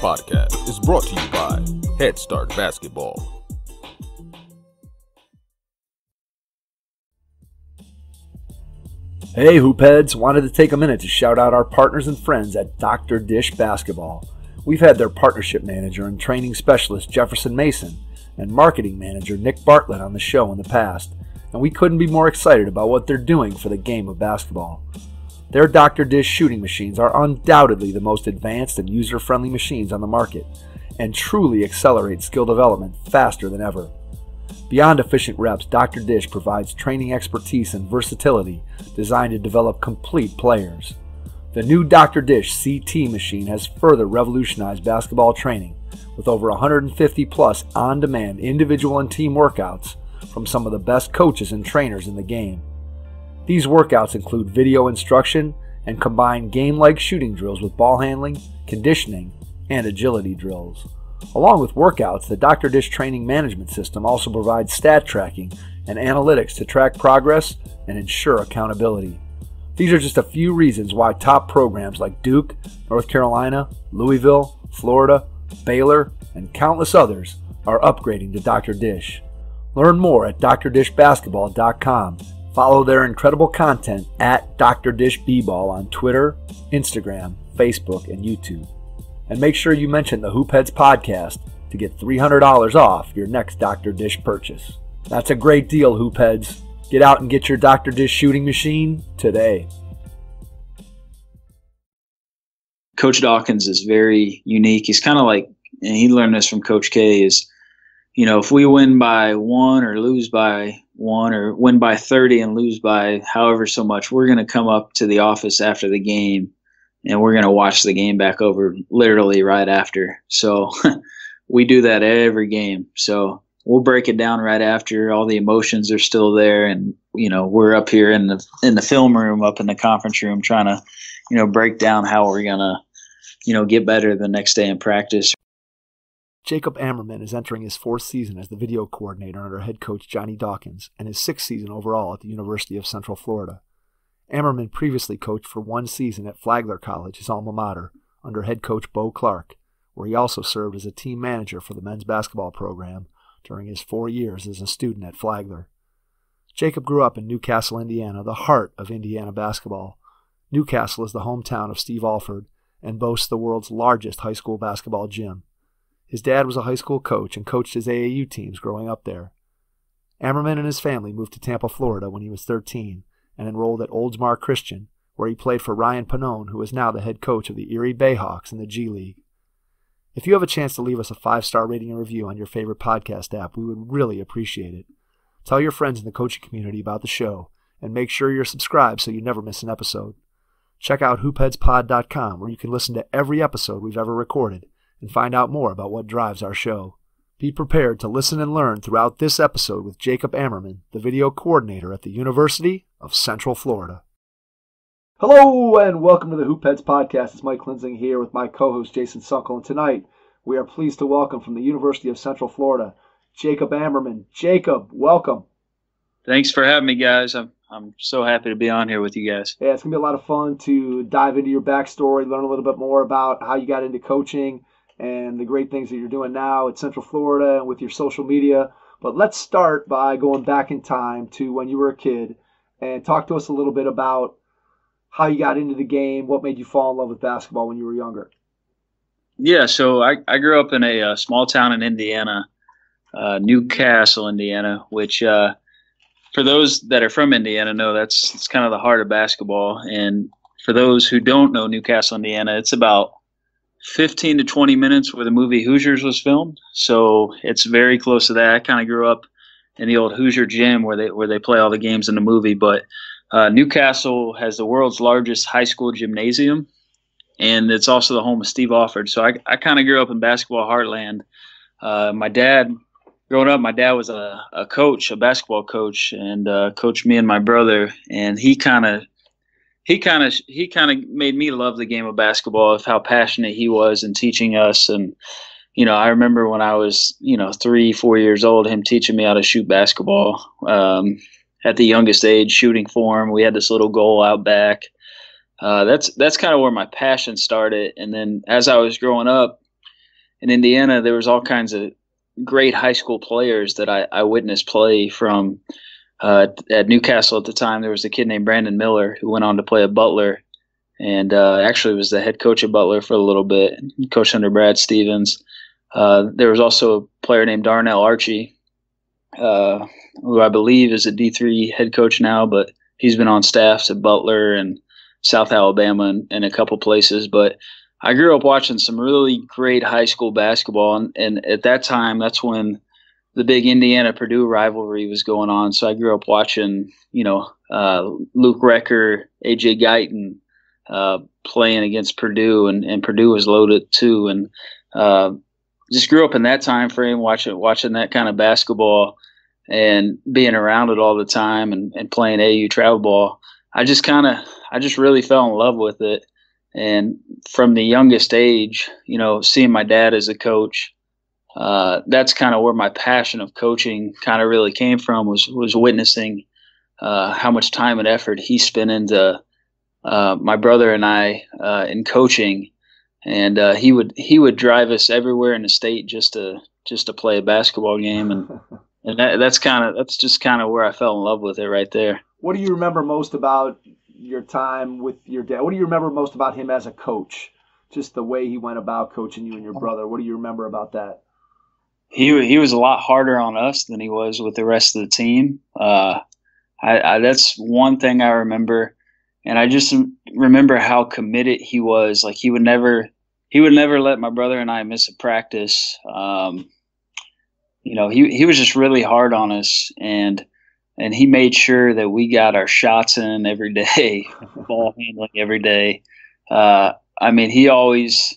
Podcast is brought to you by Head Start Basketball. Hey, Hoopheads! Wanted to take a minute to shout out our partners and friends at Dr. Dish Basketball. We've had their partnership manager and training specialist Jefferson Mason and marketing manager Nick Bartlett on the show in the past, and we couldn't be more excited about what they're doing for the game of basketball. Their Dr. Dish shooting machines are undoubtedly the most advanced and user friendly machines on the market and truly accelerate skill development faster than ever. Beyond efficient reps, Dr. Dish provides training expertise and versatility designed to develop complete players. The new Dr. Dish CT machine has further revolutionized basketball training with over 150 plus on demand individual and team workouts from some of the best coaches and trainers in the game. These workouts include video instruction and combine game like shooting drills with ball handling, conditioning, and agility drills. Along with workouts, the Dr. Dish training management system also provides stat tracking and analytics to track progress and ensure accountability. These are just a few reasons why top programs like Duke, North Carolina, Louisville, Florida, Baylor, and countless others are upgrading to Dr. Dish. Learn more at drdishbasketball.com. Follow their incredible content at Dr. Dish B-Ball on Twitter, Instagram, Facebook, and YouTube and make sure you mention the Hoopheads podcast to get $300 off your next Dr. Dish purchase. That's a great deal, Hoopheads. Get out and get your Dr. Dish shooting machine today. Coach Dawkins is very unique. He's kind of like, and he learned this from Coach K. Is you know if we win by one or lose by one or win by 30 and lose by however so much, we're going to come up to the office after the game and we're going to watch the game back over literally right after. So we do that every game. So we'll break it down right after all the emotions are still there and you know we're up here in the in the film room up in the conference room trying to you know break down how we're going to you know get better the next day in practice Jaycob Ammerman is entering his fourth season as the video coordinator under head coach Johnny Dawkins and his sixth season overall at the University of Central Florida. Ammerman previously coached for one season at Flagler College, his alma mater, under head coach Bo Clark, where he also served as a team manager for the men's basketball program during his four years as a student at Flagler. Jaycob grew up in New Castle, Indiana, the heart of Indiana basketball. New Castle is the hometown of Steve Alford and boasts the world's largest high school basketball gym. His dad was a high school coach and coached his AAU teams growing up there. Ammerman and his family moved to Tampa, Florida when he was 13 and enrolled at Oldsmar Christian, where he played for Ryan Pannone, who is now the head coach of the Erie Bayhawks in the G League. If you have a chance to leave us a five star rating and review on your favorite podcast app, we would really appreciate it. Tell your friends in the coaching community about the show, and make sure you're subscribed so you never miss an episode. Check out hoopheadspod.com, where you can listen to every episode we've ever recorded and find out more about what drives our show. Be prepared to listen and learn throughout this episode with Jaycob Ammerman, the video coordinator at the University of Central Florida. Hello and welcome to the Hoopheads podcast. It's Mike Klinzing here with my co-host Jason Sunkel, and tonight we are pleased to welcome from the University of Central Florida, Jaycob Ammerman. Jaycob, welcome. Thanks for having me, guys. I'm I'm so happy to be on here with you guys. Yeah, it's gonna be a lot of fun to dive into your backstory, learn a little bit more about how you got into coaching and the great things that you're doing now at Central Florida and with your social media. But let's start by going back in time to when you were a kid and talk to us a little bit about how you got into the game, what made you fall in love with basketball when you were younger. Yeah, so I, I grew up in a, uh, small town in Indiana, uh, New Castle, Indiana, which uh, for those that are from Indiana know that's it's kind of the heart of basketball. And for those who don't know New Castle, Indiana, it's about 15 to 20 minutes where the movie Hoosiers was filmed. So it's very close to that. I kind of grew up in the old Hoosier gym where they where they play all the games in the movie. But uh, New Castle has the world's largest high school gymnasium, and it's also the home of Steve Alford. So I, I kind of grew up in basketball heartland. Uh, my dad, growing up, my dad was a, a coach, a basketball coach, and uh, coached me and my brother. And he kind of he kind of he kind of made me love the game of basketball of how passionate he was in teaching us and you know, I remember when I was, you know, three, four years old, him teaching me how to shoot basketball. Um, at the youngest age, shooting form. We had this little goal out back. Uh, that's that's kind of where my passion started. And then as I was growing up in Indiana, there was all kinds of great high school players that I, I witnessed play from. Uh, at Newcastle at the time, there was a kid named Brandon Miller who went on to play at Butler, and uh, actually was the head coach at Butler for a little bit, coached under Brad Stevens. Uh, there was also a player named Darnell Archey, uh, who I believe is a D3 head coach now, but he's been on staffs at Butler and South Alabama and, and a couple places. But I grew up watching some really great high school basketball, and, and at that time, that's when the big Indiana Purdue rivalry was going on. So I grew up watching, you know, uh, Luke Recker, AJ Guyton uh, playing against Purdue, and, and Purdue was loaded too. And uh, just grew up in that time frame, watching watching that kind of basketball and being around it all the time and, and playing AU travel ball. I just kind of I just really fell in love with it. And from the youngest age, you know, seeing my dad as a coach, uh, that's kind of where my passion of coaching kind of really came from. Was was witnessing uh, how much time and effort he spent into uh, my brother and I uh, in coaching, and uh, he would he would drive us everywhere in the state just to just to play a basketball game, and and that, that's kind of that's just kind of where I fell in love with it right there. What do you remember most about your time with your dad? What do you remember most about him as a coach? Just the way he went about coaching you and your brother. What do you remember about that? He he was a lot harder on us than he was with the rest of the team. Uh, I, I, that's one thing I remember, and I just remember how committed he was. Like he would never he would never let my brother and I miss a practice. Um, you know, he he was just really hard on us, and and he made sure that we got our shots in every day, ball handling every day. Uh, I mean, he always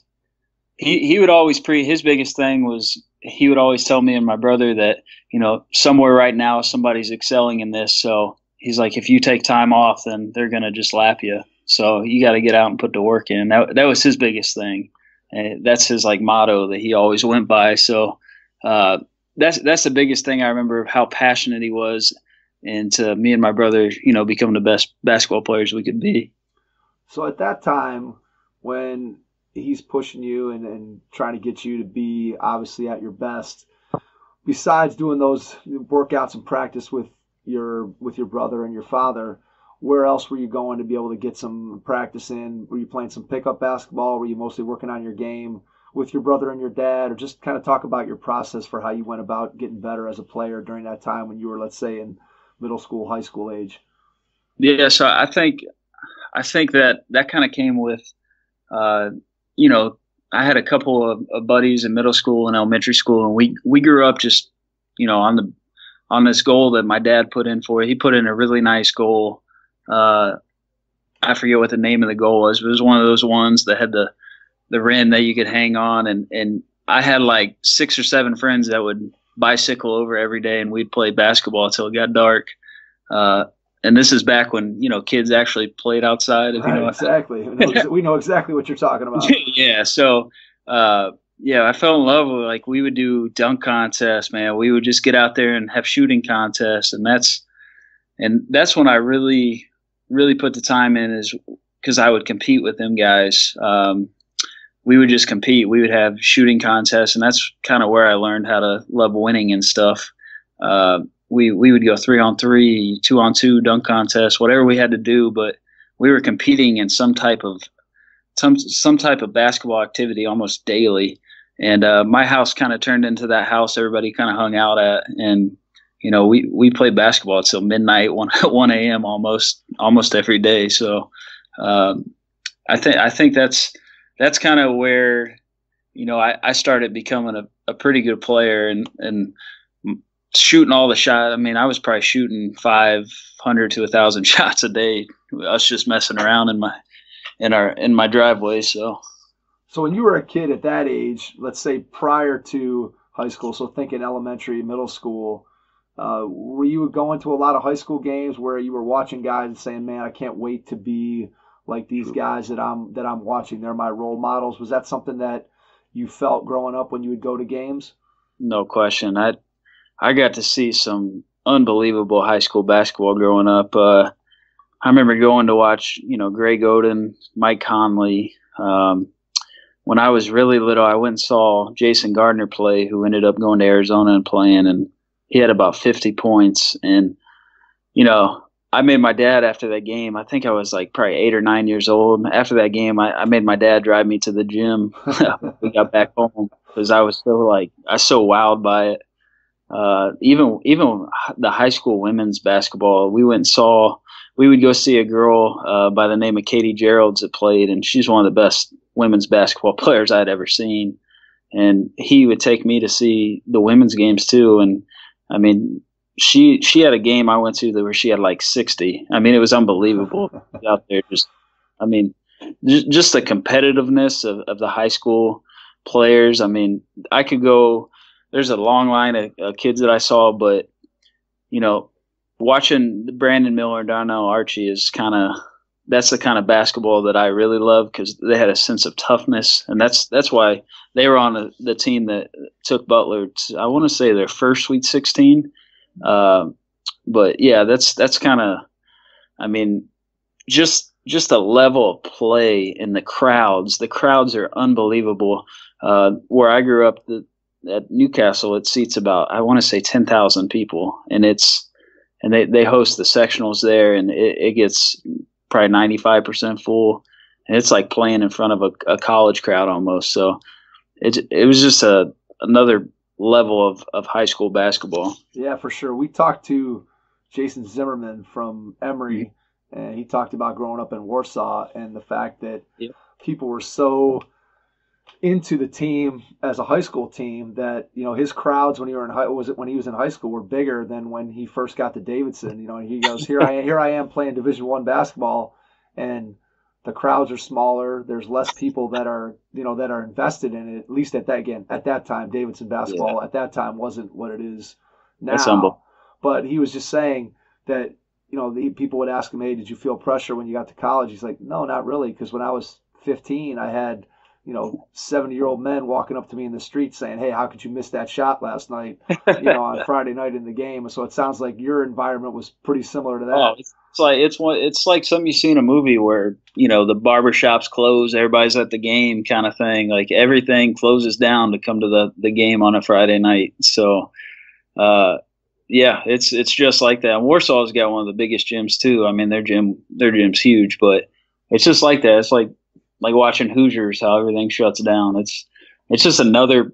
he he would always pre. His biggest thing was he would always tell me and my brother that you know somewhere right now somebody's excelling in this. So he's like, if you take time off, then they're gonna just lap you. So you got to get out and put the work in. That that was his biggest thing. And that's his like motto that he always went by. So uh, that's that's the biggest thing I remember of how passionate he was, and to me and my brother, you know, becoming the best basketball players we could be. So at that time, when he's pushing you and, and trying to get you to be obviously at your best, besides doing those workouts and practice with your with your brother and your father, where else were you going to be able to get some practice in? Were you playing some pickup basketball? Were you mostly working on your game? With your brother and your dad, or just kind of talk about your process for how you went about getting better as a player during that time when you were, let's say, in middle school, high school age? Yeah, so I think I think that that kind of came with, uh, you know, I had a couple of, of, buddies in middle school and elementary school, and we we grew up just, you know, on the on this goal that my dad put in for. it. He put in a really nice goal. Uh, I forget what the name of the goal was, but it was one of those ones that had the the rim that you could hang on and and I had like six or seven friends that would bicycle over every day and we'd play basketball until it got dark. Uh, and this is back when you know kids actually played outside. If right, you know exactly, we know, we know, exactly what you're talking about. yeah, so uh, yeah, I fell in love with like we would do dunk contests, man. We would just get out there and have shooting contests, and that's and that's when I really really put the time in is because I would compete with them guys. Um, we would just compete. We would have shooting contests, and that's kind of where I learned how to love winning and stuff. Uh, we we would go three on three, two on two, dunk contests, whatever we had to do. But we were competing in some type of some some type of basketball activity almost daily. And uh, my house kind of turned into that house everybody kind of hung out at, and you know we we played basketball until midnight, one one a.m. almost almost every day. So um, I think I think that's that's kind of where you know I, I started becoming a, a pretty good player and and shooting all the shots. I mean, I was probably shooting 500 to a thousand shots a day. Us just messing around in my in our in my driveway. So, so when you were a kid at that age, let's say prior to high school, so thinking elementary, middle school, uh, were you going to a lot of high school games where you were watching guys and saying, "Man, I can't wait to be like these guys that I'm that I'm watching. They're my role models. Was that something that you felt growing up when you would go to games? No question. I I got to see some unbelievable high school basketball growing up. Uh, I remember going to watch, you know, Greg Oden, Mike Conley. Um, when I was really little, I went and saw Jason Gardner play, who ended up going to Arizona and playing, and he had about 50 points. And, you know, I made my dad after that game. I think I was like probably eight or nine years old. After that game, I, I made my dad drive me to the gym. we got back home because I was so like I was so wowed by it. Uh, even even the high school women's basketball, we went and saw. We would go see a girl uh, by the name of Katie Gearlds that played, and she's one of the best women's basketball players I'd ever seen. And he would take me to see the women's games too. And I mean, she she had a game I went to where she had like 60. I mean, it was unbelievable out there. Just, I mean, just the competitiveness of, of the high school players. I mean, I could go. There's a long line of, of kids that I saw, but you know, watching Brandon Miller, Darnell Archey is kind of that's the kind of basketball that I really love because they had a sense of toughness, and that's that's why they were on the, the team that took Butler. To, I want to say their first Sweet 16 um, but yeah, that's that's kind of, I mean, just just a level of play in the crowds. The crowds are unbelievable. Uh, where I grew up, the, at New Castle, it seats about I want to say ten thousand people, and it's and they, they host the sectionals there, and it, it gets probably ninety five percent full, and it's like playing in front of a, a college crowd almost. So it it was just a another level of, of high school basketball. Yeah, for sure. We talked to Jason Zimmerman from Emory, mm-hmm. and he talked about growing up in Warsaw and the fact that people were so into the team as a high school team that you know his crowds when he were in high was it when he was in high school were bigger than when he first got to Davidson. You know, he goes here I here I am playing Division One basketball, and the crowds are smaller. There's less people that are, you know, that are invested in it. At least at that again, at that time, Davidson basketball yeah. at that time wasn't what it is now. But he was just saying that, you know, the people would ask him, "Hey, did you feel pressure when you got to college?" He's like, "No, not really, because when I was 15, I had." You know, 70 year old men walking up to me in the street saying, Hey, how could you miss that shot last night, you know, on Friday night in the game? So it sounds like your environment was pretty similar to that. Oh, it's, like, it's one, it's like something you see in a movie where, you know, the barbershops close, everybody's at the game kind of thing. Like everything closes down to come to the, the game on a Friday night. So, uh, yeah, it's it's just like that. Warsaw's got one of the biggest gyms too. I mean, their gym their gym's huge, but it's just like that. It's like like watching Hoosiers, how everything shuts down. It's it's just another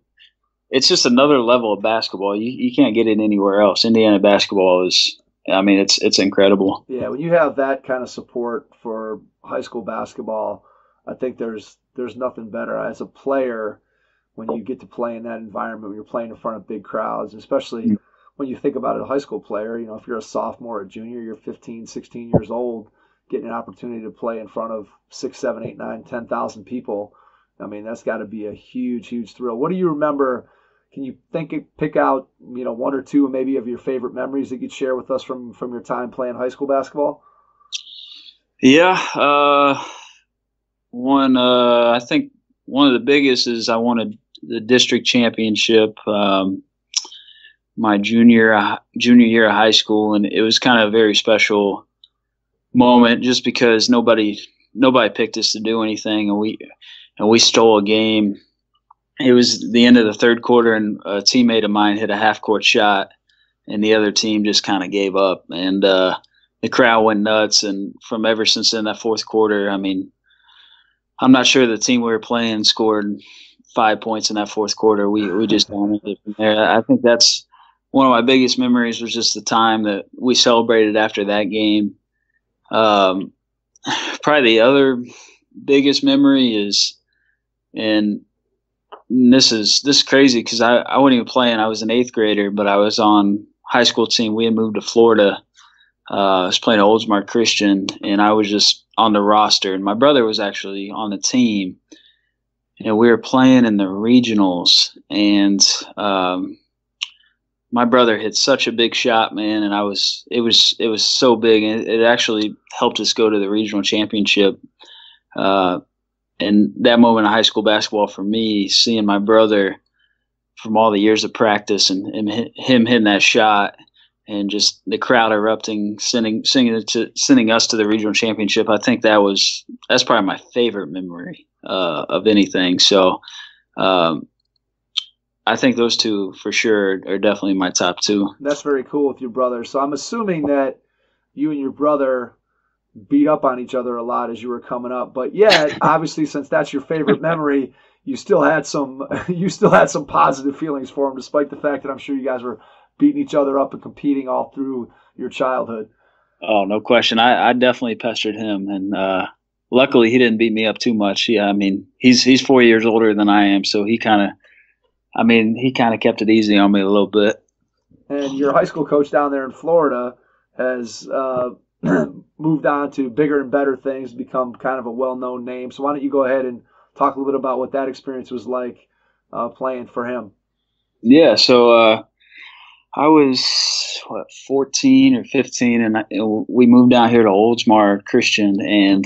it's just another level of basketball. You you can't get it anywhere else. Indiana basketball is I mean it's it's incredible. Yeah, when you have that kind of support for high school basketball, I think there's there's nothing better as a player when you get to play in that environment when you're playing in front of big crowds, especially mm-hmm. when you think about it, a high school player, you know, if you're a sophomore or junior, you're 15, 16 years old, getting an opportunity to play in front of six, seven, eight, nine, ten thousand people. I mean, that's got to be a huge, huge thrill. What do you remember? Can you think pick out you know one or two maybe of your favorite memories that you'd share with us from from your time playing high school basketball? Yeah, uh, one uh, I think one of the biggest is I wanted the district championship um, my junior junior year of high school, and it was kind of very special moment just because nobody nobody picked us to do anything, and we and we stole a game. It was the end of the third quarter, and a teammate of mine hit a half court shot, and the other team just kind of gave up, and uh, the crowd went nuts. And from ever since then, that fourth quarter, I mean, I'm not sure the team we were playing scored five points in that fourth quarter. We we just dominated from there. I think that's one of my biggest memories was just the time that we celebrated after that game um, probably the other biggest memory is, and this is this is crazy because I, I wasn't even playing. I was an eighth grader, but I was on high school team. We had moved to Florida. Uh, I was playing Oldsmar Christian, and I was just on the roster. And my brother was actually on the team, and we were playing in the regionals. And um, my brother hit such a big shot, man, and I was it was it was so big, and it, actually helped us go to the regional championship. Uh, and that moment of high school basketball for me, seeing my brother from all the years of practice and, and him hitting that shot and just the crowd erupting, sending to sending us to the regional championship. I think that was that's probably my favorite memory uh, of anything. So um, I think those two for sure are definitely my top two. That's very cool with your brother. So I'm assuming that you and your brother beat up on each other a lot as you were coming up. But yeah, obviously, since that's your favorite memory, you still had some you still had some positive feelings for him, despite the fact that I'm sure you guys were beating each other up and competing all through your childhood. Oh, no question. I, I definitely pestered him, and uh, luckily he didn't beat me up too much. Yeah, I mean he's he's four years older than I am, so he kind of, I mean he kind of kept it easy on me a little bit. And your high school coach down there in Florida has uh, moved on to bigger and better things, become kind of a well-known name. So why don't you go ahead and talk a little bit about what that experience was like uh, playing for him? Yeah, so uh, I was what 14 or 15, and I, we moved down here to Oldsmar Christian, and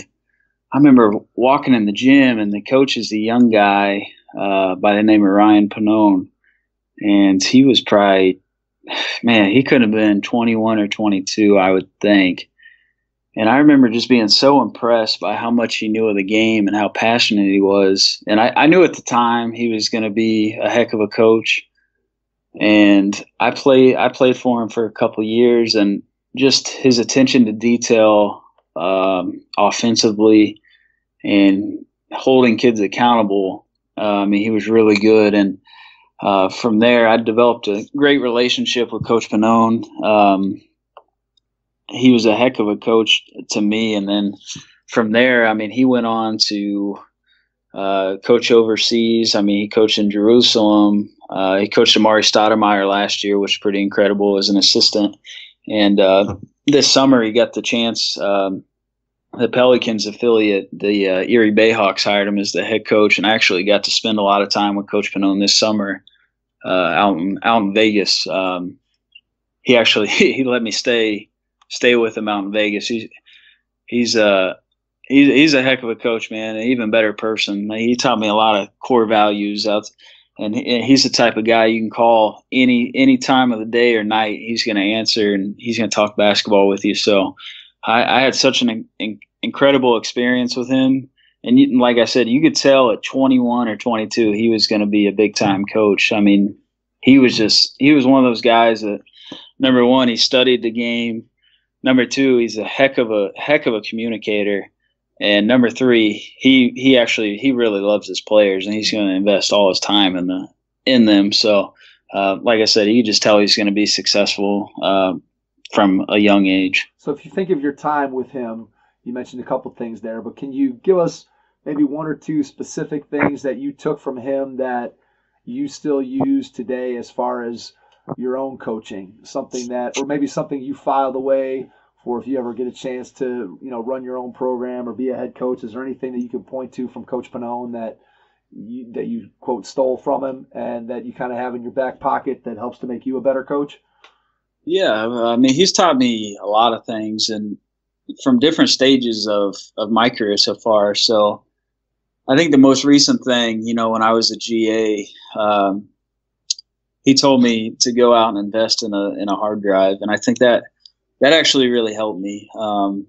I remember walking in the gym, and the coach is a young guy uh, by the name of Ryan Pannone, and he was probably, man, he could have been 21 or 22, I would think. And I remember just being so impressed by how much he knew of the game and how passionate he was. And I, I knew at the time he was going to be a heck of a coach and I play I played for him for a couple years, and just his attention to detail, um, offensively, and holding kids accountable. Uh, I mean, he was really good, and uh, from there, I developed a great relationship with Coach Pannone. Um, he was a heck of a coach to me, and then from there, I mean, he went on to uh, coach overseas. I mean, he coached in Jerusalem. Uh, he coached Amar'e Stoudemire last year, which is pretty incredible as an assistant. And uh, this summer, he got the chance. Um, the Pelicans affiliate, the uh, Erie Bayhawks, hired him as the head coach, and I actually got to spend a lot of time with Coach Pannone this summer uh, out in out in Vegas. Um, he actually he let me stay stay with him out in Vegas. He's he's uh he's he's a heck of a coach, man, an even better person. He taught me a lot of core values out and he's the type of guy you can call any any time of the day or night. He's going to answer and he's going to talk basketball with you. So I, I had such an in, incredible experience with him. And you, like I said, you could tell at 21 or 22 he was going to be a big time coach. I mean, he was just he was one of those guys that number one he studied the game. Number two, he's a heck of a heck of a communicator and number three, he he actually he really loves his players, and he's going to invest all his time in the in them. So, uh, like I said, you just tell he's going to be successful uh, from a young age. So, if you think of your time with him, you mentioned a couple things there, but can you give us maybe one or two specific things that you took from him that you still use today as far as your own coaching? Something that, or maybe something you filed away for if you ever get a chance to you know run your own program or be a head coach? Is there anything that you can point to from Coach Pannone that you, that you quote stole from him and that you kind of have in your back pocket that helps to make you a better coach? Yeah, I mean he's taught me a lot of things and from different stages of of my career so far. So I think the most recent thing, you know, when I was a GA. Um, he told me to go out and invest in a in a hard drive, and I think that that actually really helped me. Um,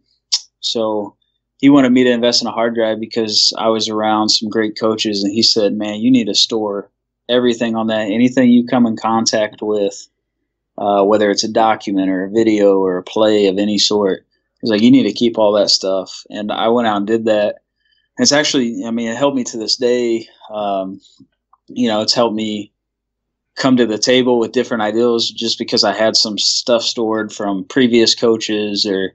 so he wanted me to invest in a hard drive because I was around some great coaches, and he said, "Man, you need to store everything on that. Anything you come in contact with, uh, whether it's a document or a video or a play of any sort." He's like, "You need to keep all that stuff." And I went out and did that. It's actually, I mean, it helped me to this day. Um, you know, it's helped me come to the table with different ideals just because I had some stuff stored from previous coaches or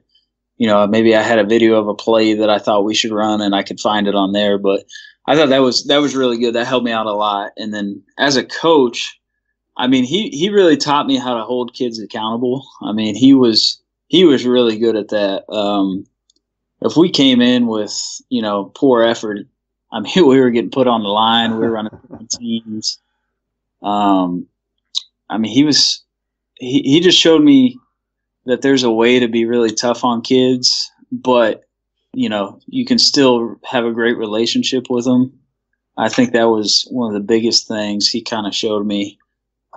you know maybe I had a video of a play that I thought we should run and I could find it on there but I thought that was that was really good that helped me out a lot and then as a coach I mean he he really taught me how to hold kids accountable I mean he was he was really good at that um, if we came in with you know poor effort I mean we were getting put on the line we were running teams um, I mean, he was he, he just showed me that there's a way to be really tough on kids, but you know, you can still have a great relationship with them. I think that was one of the biggest things he kind of showed me.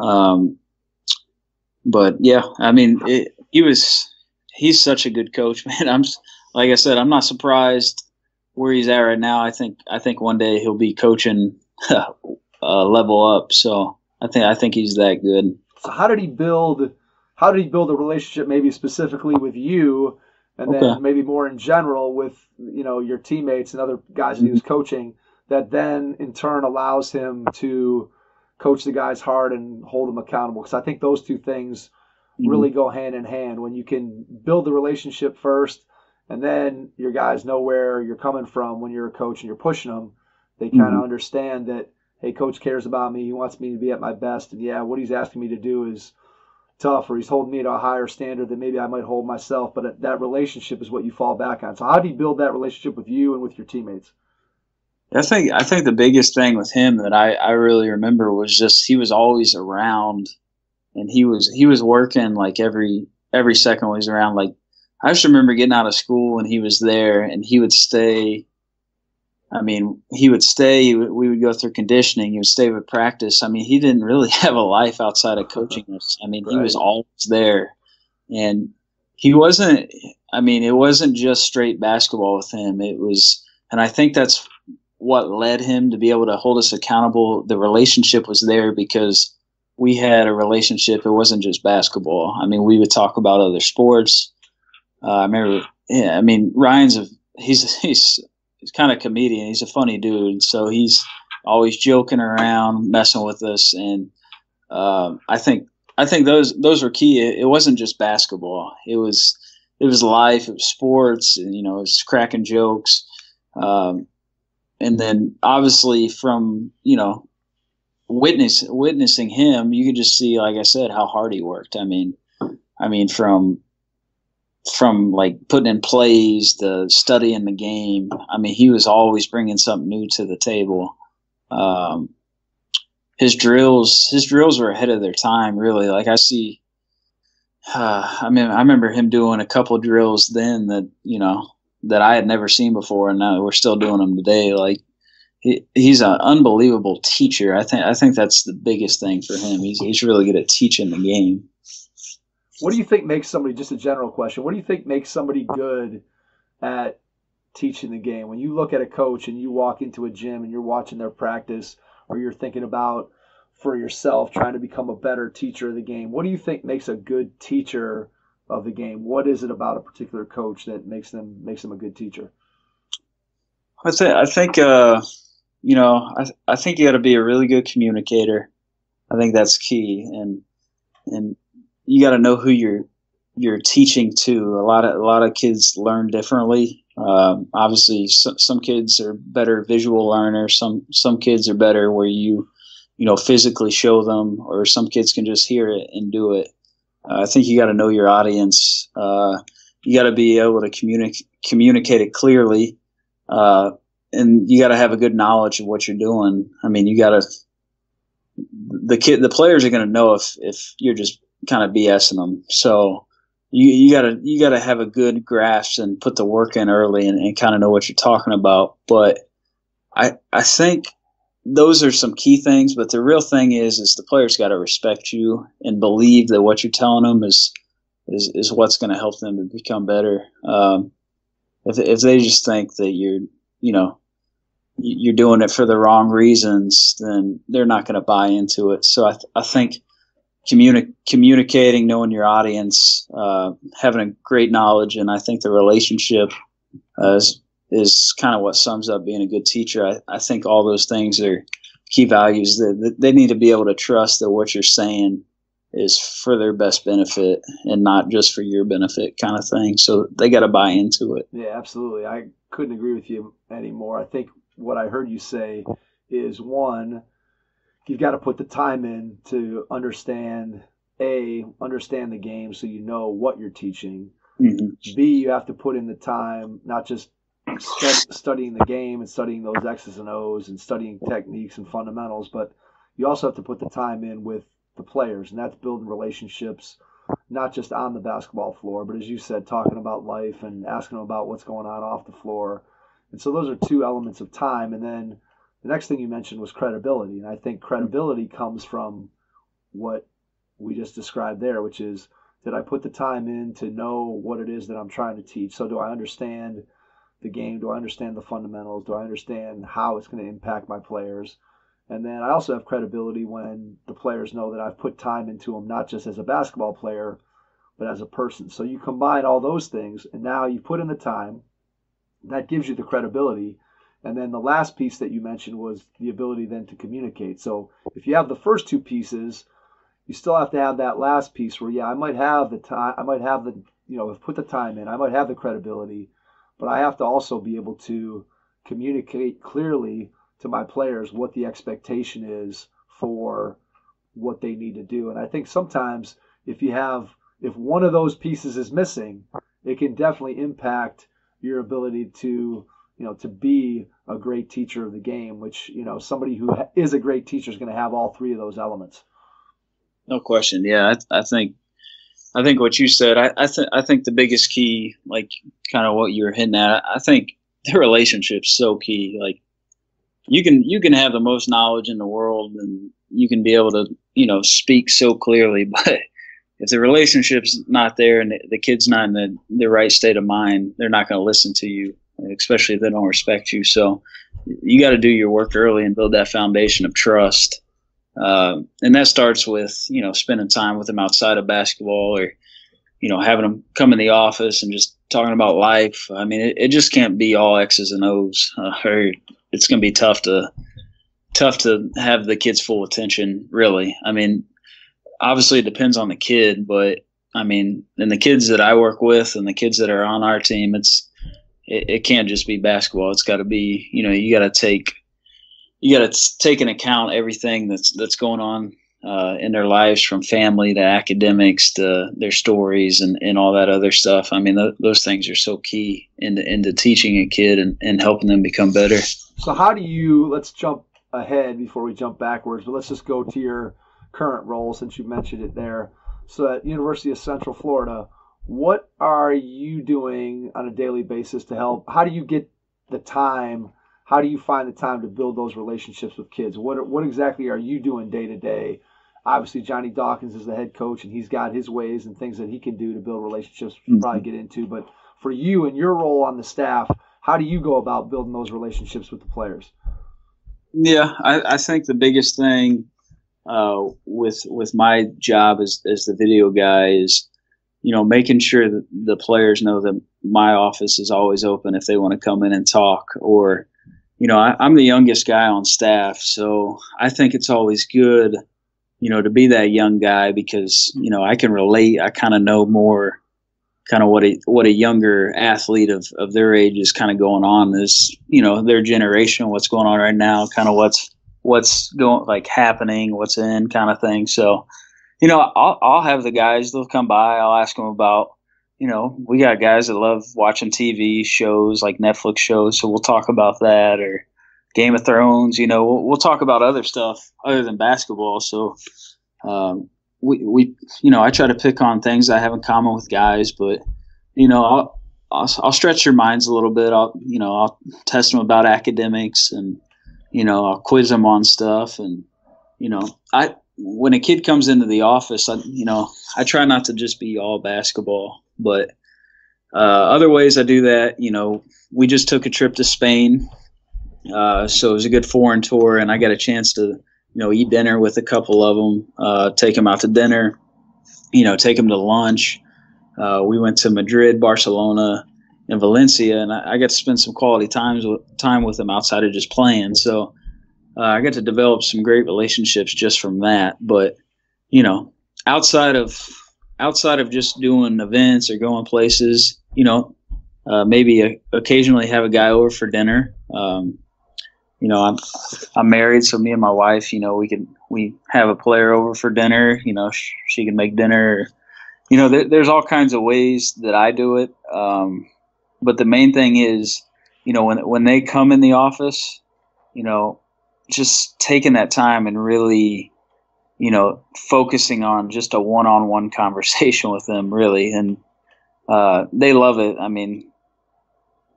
Um, but yeah, I mean, it, he was he's such a good coach, man. I'm like I said, I'm not surprised where he's at right now. I think I think one day he'll be coaching uh, level up. So I think I think he's that good. So how did he build? How did he build a relationship, maybe specifically with you, and then maybe more in general with you know your teammates and other guys mm-hmm. that he was coaching? That then in turn allows him to coach the guys hard and hold them accountable. Because I think those two things mm-hmm. really go hand in hand. When you can build the relationship first, and then your guys know where you're coming from when you're a coach and you're pushing them, they kind of mm-hmm. understand that hey, coach cares about me. He wants me to be at my best. And yeah, what he's asking me to do is tough, or he's holding me to a higher standard than maybe I might hold myself. But that relationship is what you fall back on. So how do you build that relationship with you and with your teammates? I think I think the biggest thing with him that I, I really remember was just he was always around, and he was he was working like every every second he was around. Like I just remember getting out of school and he was there, and he would stay I mean, he would stay. We would go through conditioning. He would stay with practice. I mean, he didn't really have a life outside of uh-huh. coaching us. I mean, right. he was always there, and he wasn't. I mean, it wasn't just straight basketball with him. It was, and I think that's what led him to be able to hold us accountable. The relationship was there because we had a relationship. It wasn't just basketball. I mean, we would talk about other sports. Uh, I remember. Yeah, I mean, Ryan's a he's he's he's kind of comedian. He's a funny dude, so he's always joking around, messing with us, and um, I think I think those those were key. It, it, wasn't just basketball. It was it was life. It was sports. And, you know, it was cracking jokes, um, and then obviously from you know witness witnessing him, you could just see, like I said, how hard he worked. I mean, I mean from from like putting in plays to studying the game. I mean, he was always bringing something new to the table. Um, his drills, his drills were ahead of their time. Really, like I see. Uh, I mean, I remember him doing a couple drills then that you know that I had never seen before, and now we're still doing them today. Like he, he's an unbelievable teacher. I think I think that's the biggest thing for him. He's he's really good at teaching the game. What do you think makes somebody, just a general question, what do you think makes somebody good at teaching the game? When you look at a coach and you walk into a gym and you're watching their practice or you're thinking about for yourself trying to become a better teacher of the game, what do you think makes a good teacher of the game? What is it about a particular coach that makes them makes them a good teacher? I think I think uh, you know I I think you got to be a really good communicator. I think that's key, and and you got to know who you're you're teaching to. A lot of a lot of kids learn differently. Um, obviously, some, some kids are better visual learners. Some some kids are better where you you know physically show them, or some kids can just hear it and do it. Uh, I think you got to know your audience. Uh, you got to be able to communicate communicate it clearly, uh, and you got to have a good knowledge of what you're doing. I mean, you got to the kid the players are going to know if if you're just kind of BSing them. So you you gotta you gotta have a good grasp and put the work in early and, and kind of know what you're talking about. But I I think those are some key things. But the real thing is is the players got to respect you and believe that what you're telling them is is is what's going to help them to become better. Um, if if they just think that you're you know you're doing it for the wrong reasons, then they're not going to buy into it. So I, th- I think communi- communicating, knowing your audience, uh, having a great knowledge, and I think the relationship uh, is, is kind of what sums up being a good teacher. I, I think all those things are key values that they need to be able to trust that what you're saying is for their best benefit and not just for your benefit kind of thing. So they got to buy into it. Yeah, absolutely. I couldn't agree with you anymore. I think what I heard you say is one, you've got to put the time in to understand a understand the game so you know what you're teaching. Mm-hmm. B you have to put in the time, not just studying the game and studying those X's and O's and studying techniques and fundamentals, but you also have to put the time in with the players, and that's building relationships, not just on the basketball floor, but as you said, talking about life and asking them about what's going on off the floor. And so those are two elements of time. And then the next thing you mentioned was credibility. And I think credibility comes from what we just described there, which is did I put the time in to know what it is that I'm trying to teach? So do I understand the game? Do I understand the fundamentals? Do I understand how it's going to impact my players? And then I also have credibility when the players know that I've put time into them, not just as a basketball player, but as a person. So you combine all those things, and now you put in the time. That gives you the credibility. And then the last piece that you mentioned was the ability then to communicate. So if you have the first two pieces, you still have to have that last piece where yeah i might have the time i might have the you know put the time in i might have the credibility but i have to also be able to communicate clearly to my players what the expectation is for what they need to do and i think sometimes if you have if one of those pieces is missing it can definitely impact your ability to you know to be a great teacher of the game which you know somebody who is a great teacher is going to have all three of those elements no question. Yeah, I, I think I think what you said. I I, th- I think the biggest key, like kind of what you were hitting at. I think the relationship's so key. Like you can you can have the most knowledge in the world and you can be able to you know speak so clearly, but if the relationship's not there and the, the kid's not in the, the right state of mind, they're not going to listen to you, especially if they don't respect you. So you got to do your work early and build that foundation of trust uh, and that starts with you know spending time with them outside of basketball or you know having them come in the office and just talking about life. I mean it, it just can't be all x's and o's. Uh, or it's going to be tough to tough to have the kids full attention really. I mean obviously it depends on the kid but i mean and the kids that i work with and the kids that are on our team it's it, it can't just be basketball. It's got to be you know you got to take you got to take into account everything that's that's going on uh, in their lives, from family to academics to their stories and, and all that other stuff. I mean, th- those things are so key into into teaching a kid and, and helping them become better. So, how do you? Let's jump ahead before we jump backwards, but let's just go to your current role since you mentioned it there. So, at University of Central Florida, what are you doing on a daily basis to help? How do you get the time? How do you find the time to build those relationships with kids? What what exactly are you doing day to day? Obviously, Johnny Dawkins is the head coach, and he's got his ways and things that he can do to build relationships. Mm-hmm. probably get into, but for you and your role on the staff, how do you go about building those relationships with the players? Yeah, I, I think the biggest thing uh, with with my job as as the video guy is, you know, making sure that the players know that my office is always open if they want to come in and talk, or you know, I, am the youngest guy on staff, so I think it's always good, you know, to be that young guy because you know I can relate. I kind of know more, kind of what a what a younger athlete of of their age is kind of going on. Is you know their generation, what's going on right now, kind of what's what's going like happening, what's in, kind of thing. So, you know, I'll I'll have the guys. They'll come by. I'll ask them about you know, we got guys that love watching TV shows like Netflix shows, so we'll talk about that or Game of Thrones. You know, we'll, we'll talk about other stuff other than basketball. So, um, we, we, you know, I try to pick on things I have in common with guys, but you know, I'll, I'll, I'll stretch their minds a little bit. I'll, you know, I'll test them about academics and, you know, I'll quiz them on stuff. And, you know, I, when a kid comes into the office, I, you know, I try not to just be all basketball. But uh, other ways I do that, you know, we just took a trip to Spain, uh, so it was a good foreign tour, and I got a chance to, you know, eat dinner with a couple of them, uh, take them out to dinner, you know, take them to lunch. Uh, we went to Madrid, Barcelona, and Valencia, and I, I, got to spend some quality times with, time with them outside of just playing. So uh, I got to develop some great relationships just from that. But you know, outside of outside of just doing events or going places, you know, uh, maybe a, occasionally have a guy over for dinner. Um, you know, I'm I'm married, so me and my wife, you know, we can we have a player over for dinner. You know, sh- she can make dinner. You know, th- there's all kinds of ways that I do it. Um, but the main thing is, you know, when when they come in the office, you know, just taking that time and really you know, focusing on just a one-on-one conversation with them, really, and uh, they love it. I mean,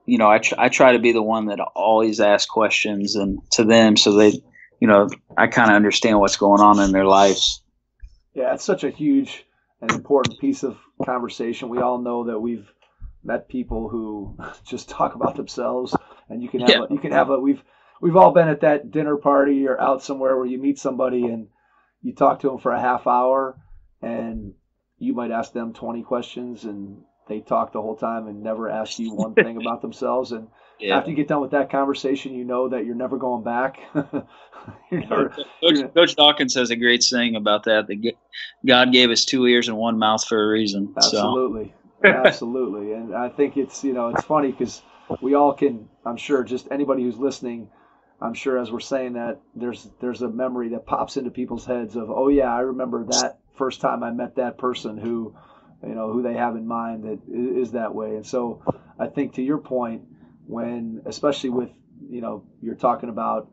you know, I tr- I try to be the one that always asks questions and to them, so they, you know, I kind of understand what's going on in their lives. Yeah, it's such a huge and important piece of conversation. We all know that we've met people who just talk about themselves, and you can have yeah. a, you can have a we've we've all been at that dinner party or out somewhere where you meet somebody and you talk to them for a half hour, and you might ask them twenty questions, and they talk the whole time and never ask you one thing about themselves. And yeah. after you get done with that conversation, you know that you're never going back. never, Coach, Coach, Dawkins says a great saying about that. That God gave us two ears and one mouth for a reason. Absolutely, so. absolutely. And I think it's you know it's funny because we all can. I'm sure just anybody who's listening. I'm sure as we're saying that there's there's a memory that pops into people's heads of oh yeah I remember that first time I met that person who you know who they have in mind that is that way. And so I think to your point, when especially with you know you're talking about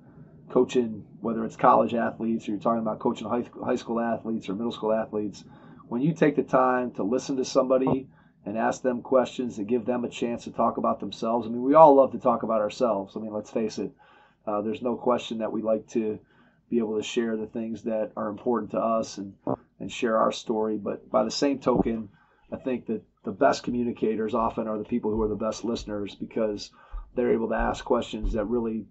coaching whether it's college athletes or you're talking about coaching high, high school athletes or middle school athletes, when you take the time to listen to somebody and ask them questions to give them a chance to talk about themselves. I mean, we all love to talk about ourselves. I mean, let's face it. Uh, there's no question that we like to be able to share the things that are important to us and and share our story. But by the same token, I think that the best communicators often are the people who are the best listeners because they're able to ask questions that really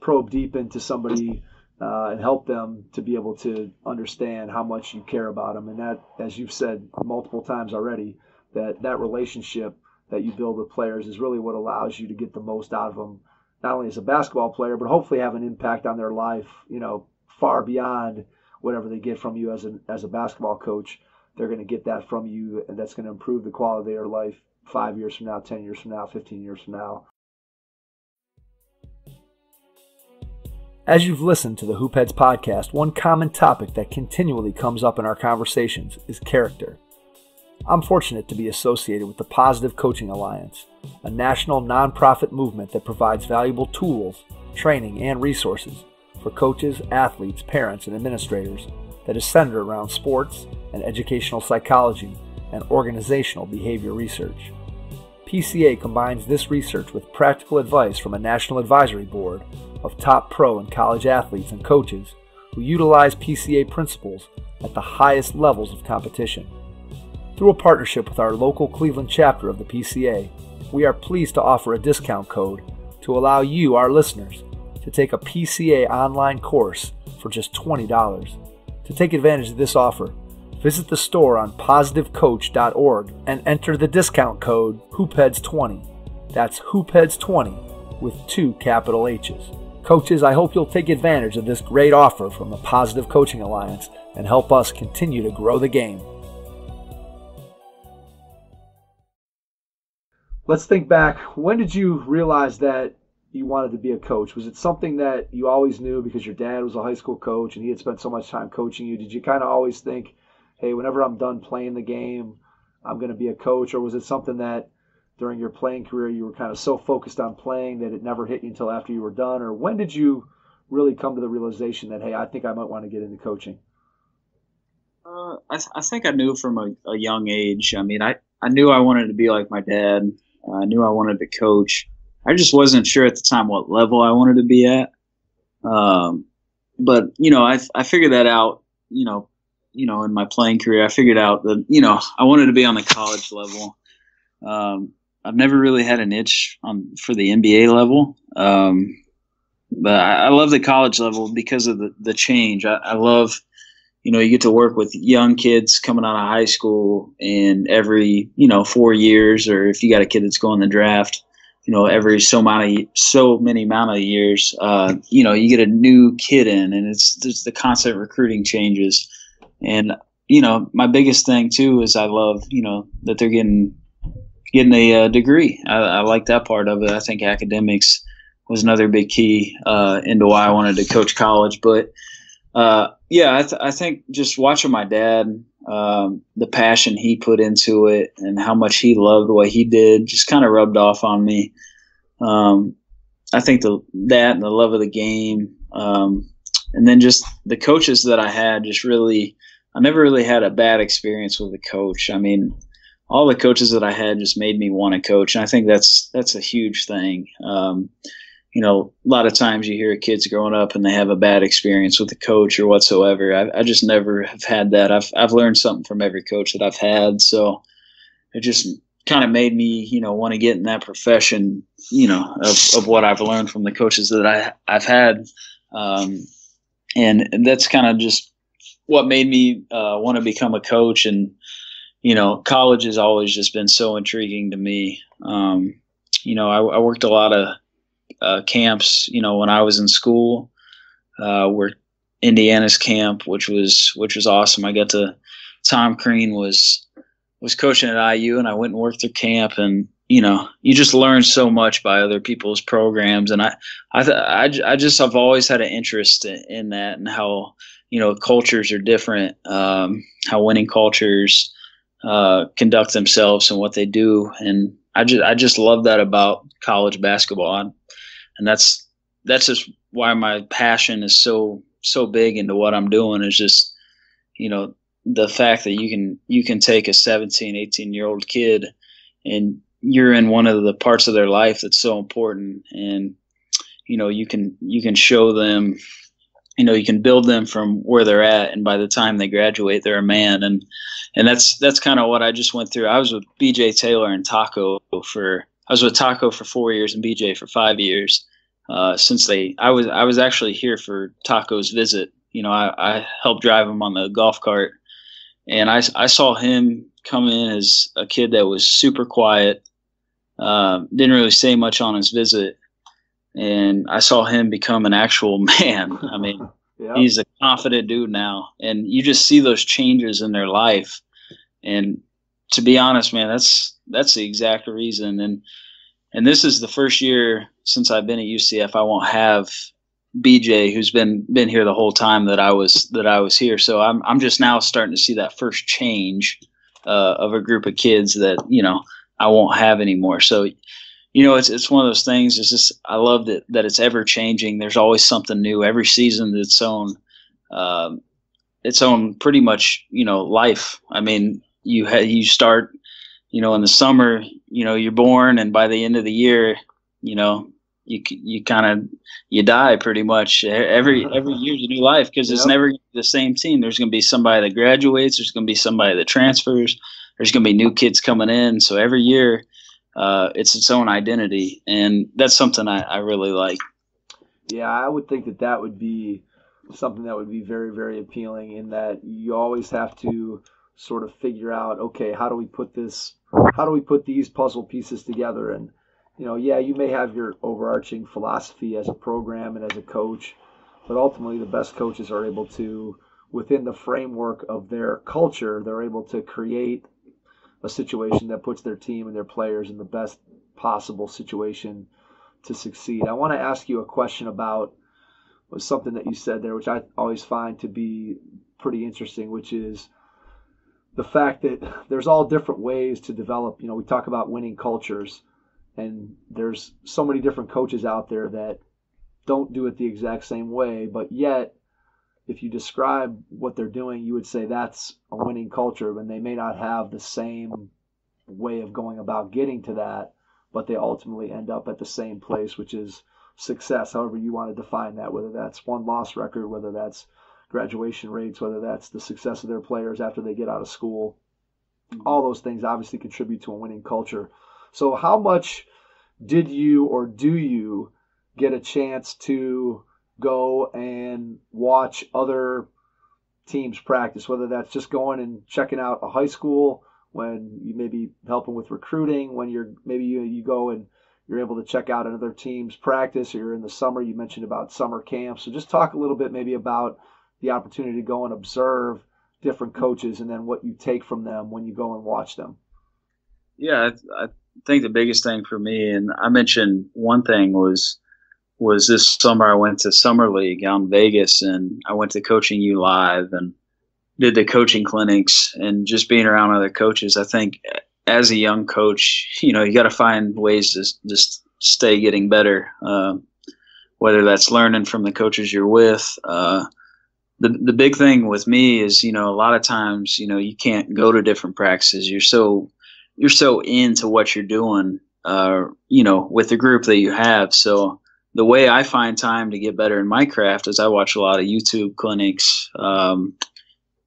probe deep into somebody uh, and help them to be able to understand how much you care about them. And that, as you've said multiple times already, that that relationship that you build with players is really what allows you to get the most out of them, not only as a basketball player, but hopefully have an impact on their life, you know, far beyond whatever they get from you as a, as a basketball coach they're going to get that from you, and that's going to improve the quality of their life five years from now, 10 years from now, 15 years from now. As you've listened to the Hoopheads podcast, one common topic that continually comes up in our conversations is character. I'm fortunate to be associated with the Positive Coaching Alliance, a national nonprofit movement that provides valuable tools, training, and resources for coaches, athletes, parents, and administrators that is centered around sports and educational psychology and organizational behavior research. PCA combines this research with practical advice from a national advisory board of top pro and college athletes and coaches who utilize PCA principles at the highest levels of competition. Through a partnership with our local Cleveland chapter of the PCA, we are pleased to offer a discount code to allow you, our listeners, to take a PCA online course for just $20. To take advantage of this offer, visit the store on positivecoach.org and enter the discount code HoopHeads20. That's HoopHeads20 with two capital H's. Coaches, I hope you'll take advantage of this great offer from the Positive Coaching Alliance and help us continue to grow the game. Let's think back. When did you realize that you wanted to be a coach? Was it something that you always knew because your dad was a high school coach and he had spent so much time coaching you? Did you kind of always think, hey, whenever I'm done playing the game, I'm going to be a coach? Or was it something that during your playing career you were kind of so focused on playing that it never hit you until after you were done? Or when did you really come to the realization that, hey, I think I might want to get into coaching? Uh, I, th- I, think I knew from a, a, young age. I mean, I, I knew I wanted to be like my dad. I knew I wanted to coach. I just wasn't sure at the time what level I wanted to be at. Um, but you know, I I figured that out. You know, you know, in my playing career, I figured out that you know I wanted to be on the college level. Um, I've never really had an itch on for the NBA level, um, but I, I, love the college level because of the the change. I, I love you know, you get to work with young kids coming out of high school, and every you know four years, or if you got a kid that's going the draft, you know every so many so many amount of years uh, you know you get a new kid in and it's just the constant recruiting changes. And you know my biggest thing too is i love you know that they're getting getting a uh, degree. I, I, like that part of it. I think academics was another big key uh, into why i wanted to coach college but uh, yeah I, th- I, think just watching my dad um, the passion he put into it and how much he loved what he did just kind of rubbed off on me. Um, I think the that and the love of the game, um, and then just the coaches that I had just really I never really had a bad experience with a coach. I mean, all the coaches that I had just made me want to coach, and I think that's that's a huge thing. Um, you know, a lot of times you hear kids growing up and they have a bad experience with the coach or whatsoever. I, I just never have had that. I've I've learned something from every coach that I've had, so it just kind of made me, you know, want to get in that profession, you know, of, of what I've learned from the coaches that I I've had, um, and that's kind of just what made me uh, want to become a coach. And you know, college has always just been so intriguing to me. Um, you know, I, I worked a lot of uh, camps. You know, when I was in school, uh, were Indiana's camp, which was which was awesome. I got to Tom Crean was was coaching at IU, and I went and worked their camp, and you know, you just learn so much by other people's programs, and I I I, I just I've always had an interest in, in that and how you know cultures are different, um, how winning cultures uh, conduct themselves and what they do, and I just I just love that about college basketball and that's that's just why my passion is so so big into what I'm doing is just you know the fact that you can you can take a 17 18 year old kid and you're in one of the parts of their life that's so important and you know you can you can show them you know you can build them from where they're at and by the time they graduate they're a man. And and that's that's kind of what I just went through. I was with BJ Taylor and Tacko for I was with Tacko for 4 years and BJ for 5 years uh, since they I was I was actually here for Tacko's visit. You know, I, I helped drive him on the golf cart, and I I saw him come in as a kid that was super quiet, uh, didn't really say much on his visit, and I saw him become an actual man. I mean, yeah. he's a confident dude now, and you just see those changes in their life. And to be honest, man, that's that's the exact reason. And and this is the first year since I've been at UCF I won't have BJ who's been been here the whole time that I was that I was here. So I'm I'm just now starting to see that first change uh, of a group of kids that you know I won't have anymore. So you know it's it's one of those things. It's just I love that that it's ever changing. There's always something new every season. Its own um, its own pretty much you know life. I mean you ha- you start you know in the summer you know you're born and by the end of the year you know you you kind of you die pretty much every every year's a new life because it's never the same team. There's going to be somebody that graduates there's going to be somebody that transfers there's going to be new kids coming in. So every year uh, it's its own identity and that's something I, I really like. Yeah i would think that that would be something that would be very very appealing in that you always have to sort of figure out okay how do we put this how do we put these puzzle pieces together? And you know yeah you may have your overarching philosophy as a program and as a coach but ultimately the best coaches are able to within the framework of their culture they're able to create a situation that puts their team and their players in the best possible situation to succeed. I want to ask you a question about was something that you said there which i always find to be pretty interesting which is the fact that there's all different ways to develop. You know, we talk about winning cultures, and there's so many different coaches out there that don't do it the exact same way, but yet if you describe what they're doing, you would say that's a winning culture when they may not have the same way of going about getting to that, but they ultimately end up at the same place, which is success, however you want to define that, whether that's one loss record, whether that's graduation rates, whether that's the success of their players after they get out of school. Mm-hmm. All those things obviously contribute to a winning culture. So, how much did you or do you get a chance to go and watch other teams practice, whether that's just going and checking out a high school when you may be helping with recruiting, when you're maybe you, you go and you're able to check out another team's practice, or you're in the summer. You mentioned about summer camps. So just talk a little bit maybe about the opportunity to go and observe different coaches and then what you take from them when you go and watch them? Yeah, I, I think the biggest thing for me, and I mentioned one thing was was this summer I went to summer league out in Vegas and I went to Coaching U Live and did the coaching clinics and just being around other coaches. I think as a young coach, you know, you got to find ways to just stay getting better. Uh, whether that's learning from the coaches you're with. Uh, the the big thing with me is you know a lot of times you know you can't go to different practices. You're so you're so into what you're doing, uh, you know, with the group that you have. So the way I find time to get better in my craft is I watch a lot of YouTube clinics. Um,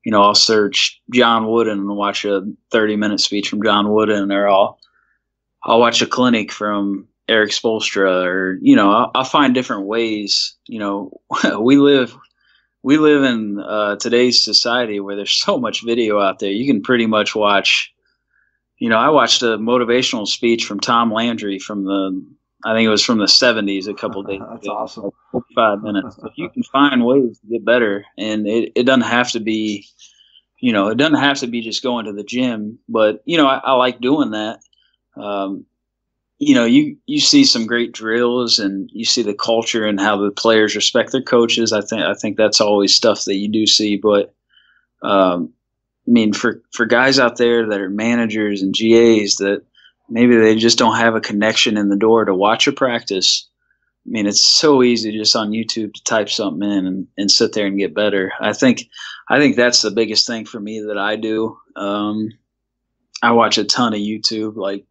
you know, I'll search John Wooden and watch a 30 minute speech from John Wooden, or I'll I'll watch a clinic from Erik Spoelstra, or you know, I'll, I'll find different ways. You know, we live we live in uh, today's society where there's so much video out there. You can pretty much watch. You know, I watched a motivational speech from Tom Landry from the, I think it was from the 70s a couple days That's ago, awesome. Five minutes. But you can find ways to get better, and it, it doesn't have to be, you know, it doesn't have to be just going to the gym. But you know, I, I like doing that. Um, you know, you you see some great drills and you see the culture and how the players respect their coaches. I think I think that's always stuff that you do see. But um, I mean, for for guys out there that are managers and GAs that maybe they just don't have a connection in the door to watch a practice. I mean, it's so easy just on YouTube to type something in and, and sit there and get better. I think I think that's the biggest thing for me that I do. Um, I watch a ton of YouTube, like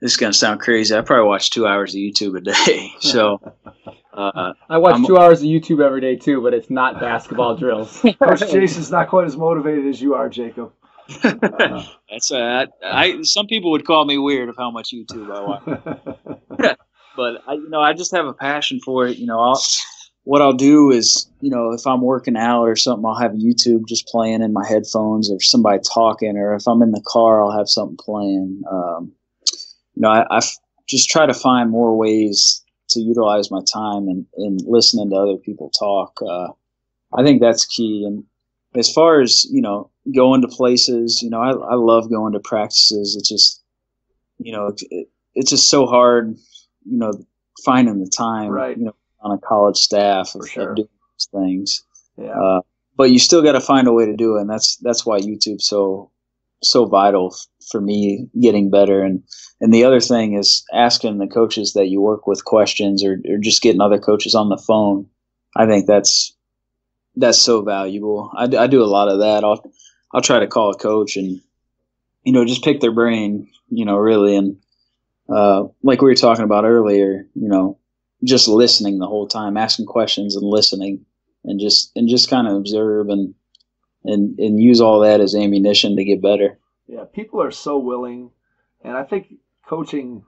this is gonna sound crazy. I probably watch two hours of YouTube a day. So uh, I watch I'm, two hours of YouTube every day too, but it's not basketball drills. Coach Jason's not quite as motivated as you are, Jaycob. Uh, That's uh, I. Some people would call me weird of how much YouTube I watch. but I, you know, I just have a passion for it. You know, I'll, what I'll do is, you know, if I'm working out or something, I'll have YouTube just playing in my headphones, or somebody talking, or if I'm in the car, I'll have something playing. Um, you know, I, I just try to find more ways to utilize my time and in, in listening to other people talk. Uh, I think that's key. And as far as you know, going to places, you know, I, I love going to practices. It's just, you know, it, it's just so hard, you know, finding the time, right. you know, on a college staff of, sure. doing these things. Yeah. Uh, but you still got to find a way to do it, and that's that's why YouTube's so so vital for me getting better. And and the other thing is asking the coaches that you work with questions, or, or just getting other coaches on the phone. I think that's that's so valuable. I, I do a lot of that. I'll I'll try to call a coach and you know just pick their brain. You know, really, and uh, like we were talking about earlier, you know, just listening the whole time, asking questions and listening, and just and just kind of observe and and and use all that as ammunition to get better. Yeah, people are so willing, and I think coaching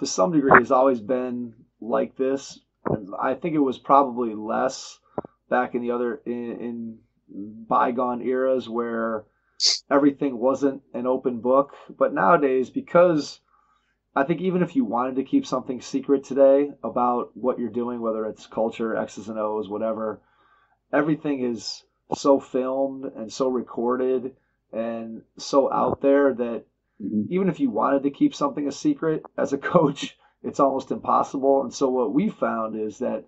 to some degree has always been like this. I think it was probably less back in the other in, in bygone eras where everything wasn't an open book. But nowadays, because I think even if you wanted to keep something secret today about what you're doing, whether it's culture, X's and O's, whatever, everything is so filmed and so recorded and so out there that mm-hmm. even if you wanted to keep something a secret as a coach, it's almost impossible. And so what we found is that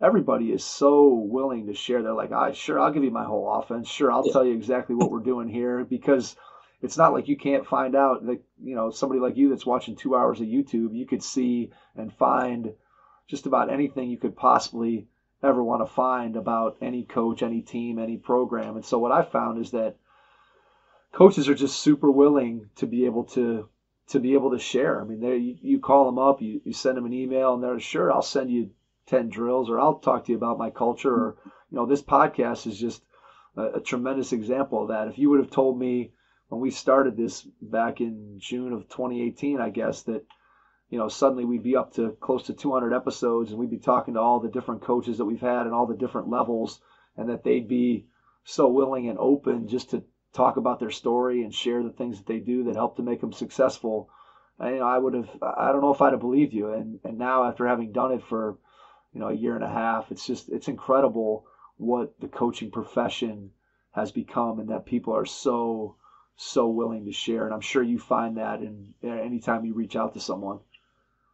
everybody is so willing to share. They're like, "I sure, I'll give you my whole offense. Sure, I'll yeah. tell you exactly what we're doing here," because it's not like you can't find out that you know somebody like you that's watching two hours of YouTube, you could see and find just about anything you could possibly ever want to find about any coach, any team, any program. And so what I found is that coaches are just super willing to be able to to be able to share. I mean, they you, you call them up, you, you send them an email, and they're sure I'll send you ten drills, or I'll talk to you about my culture, or you know, this podcast is just a, a tremendous example of that. If you would have told me when we started this back in June of 2018, I guess that you know, suddenly we'd be up to close to 200 episodes and we'd be talking to all the different coaches that we've had and all the different levels and that they'd be so willing and open just to talk about their story and share the things that they do that help to make them successful. And, you know, I would have, I don't know if I'd have believed you. And, and now after having done it for, you know, a year and a half, it's just, it's incredible what the coaching profession has become and that people are so, so willing to share. And I'm sure you find that in anytime you reach out to someone.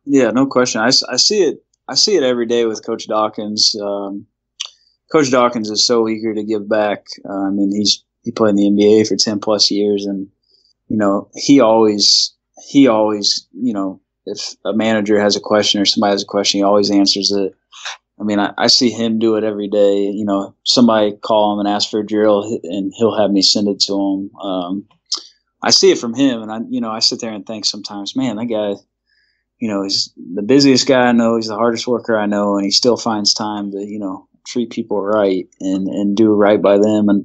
Yeah, no question. I, I see it. I see it every day with Coach Dawkins. Um, Coach Dawkins is so eager to give back. Uh, I mean, he's he played in the NBA for ten plus years, and you know he always he always you know if a manager has a question or somebody has a question, he always answers it. I mean, I, I see him do it every day. You know, somebody call him and ask for a drill, and he'll have me send it to him. Um, I see it from him, and I, you know, I sit there and think sometimes, man, that guy, you know, he's the busiest guy I know. He's the hardest worker I know, and he still finds time to, you know, treat people right and and do right by them. And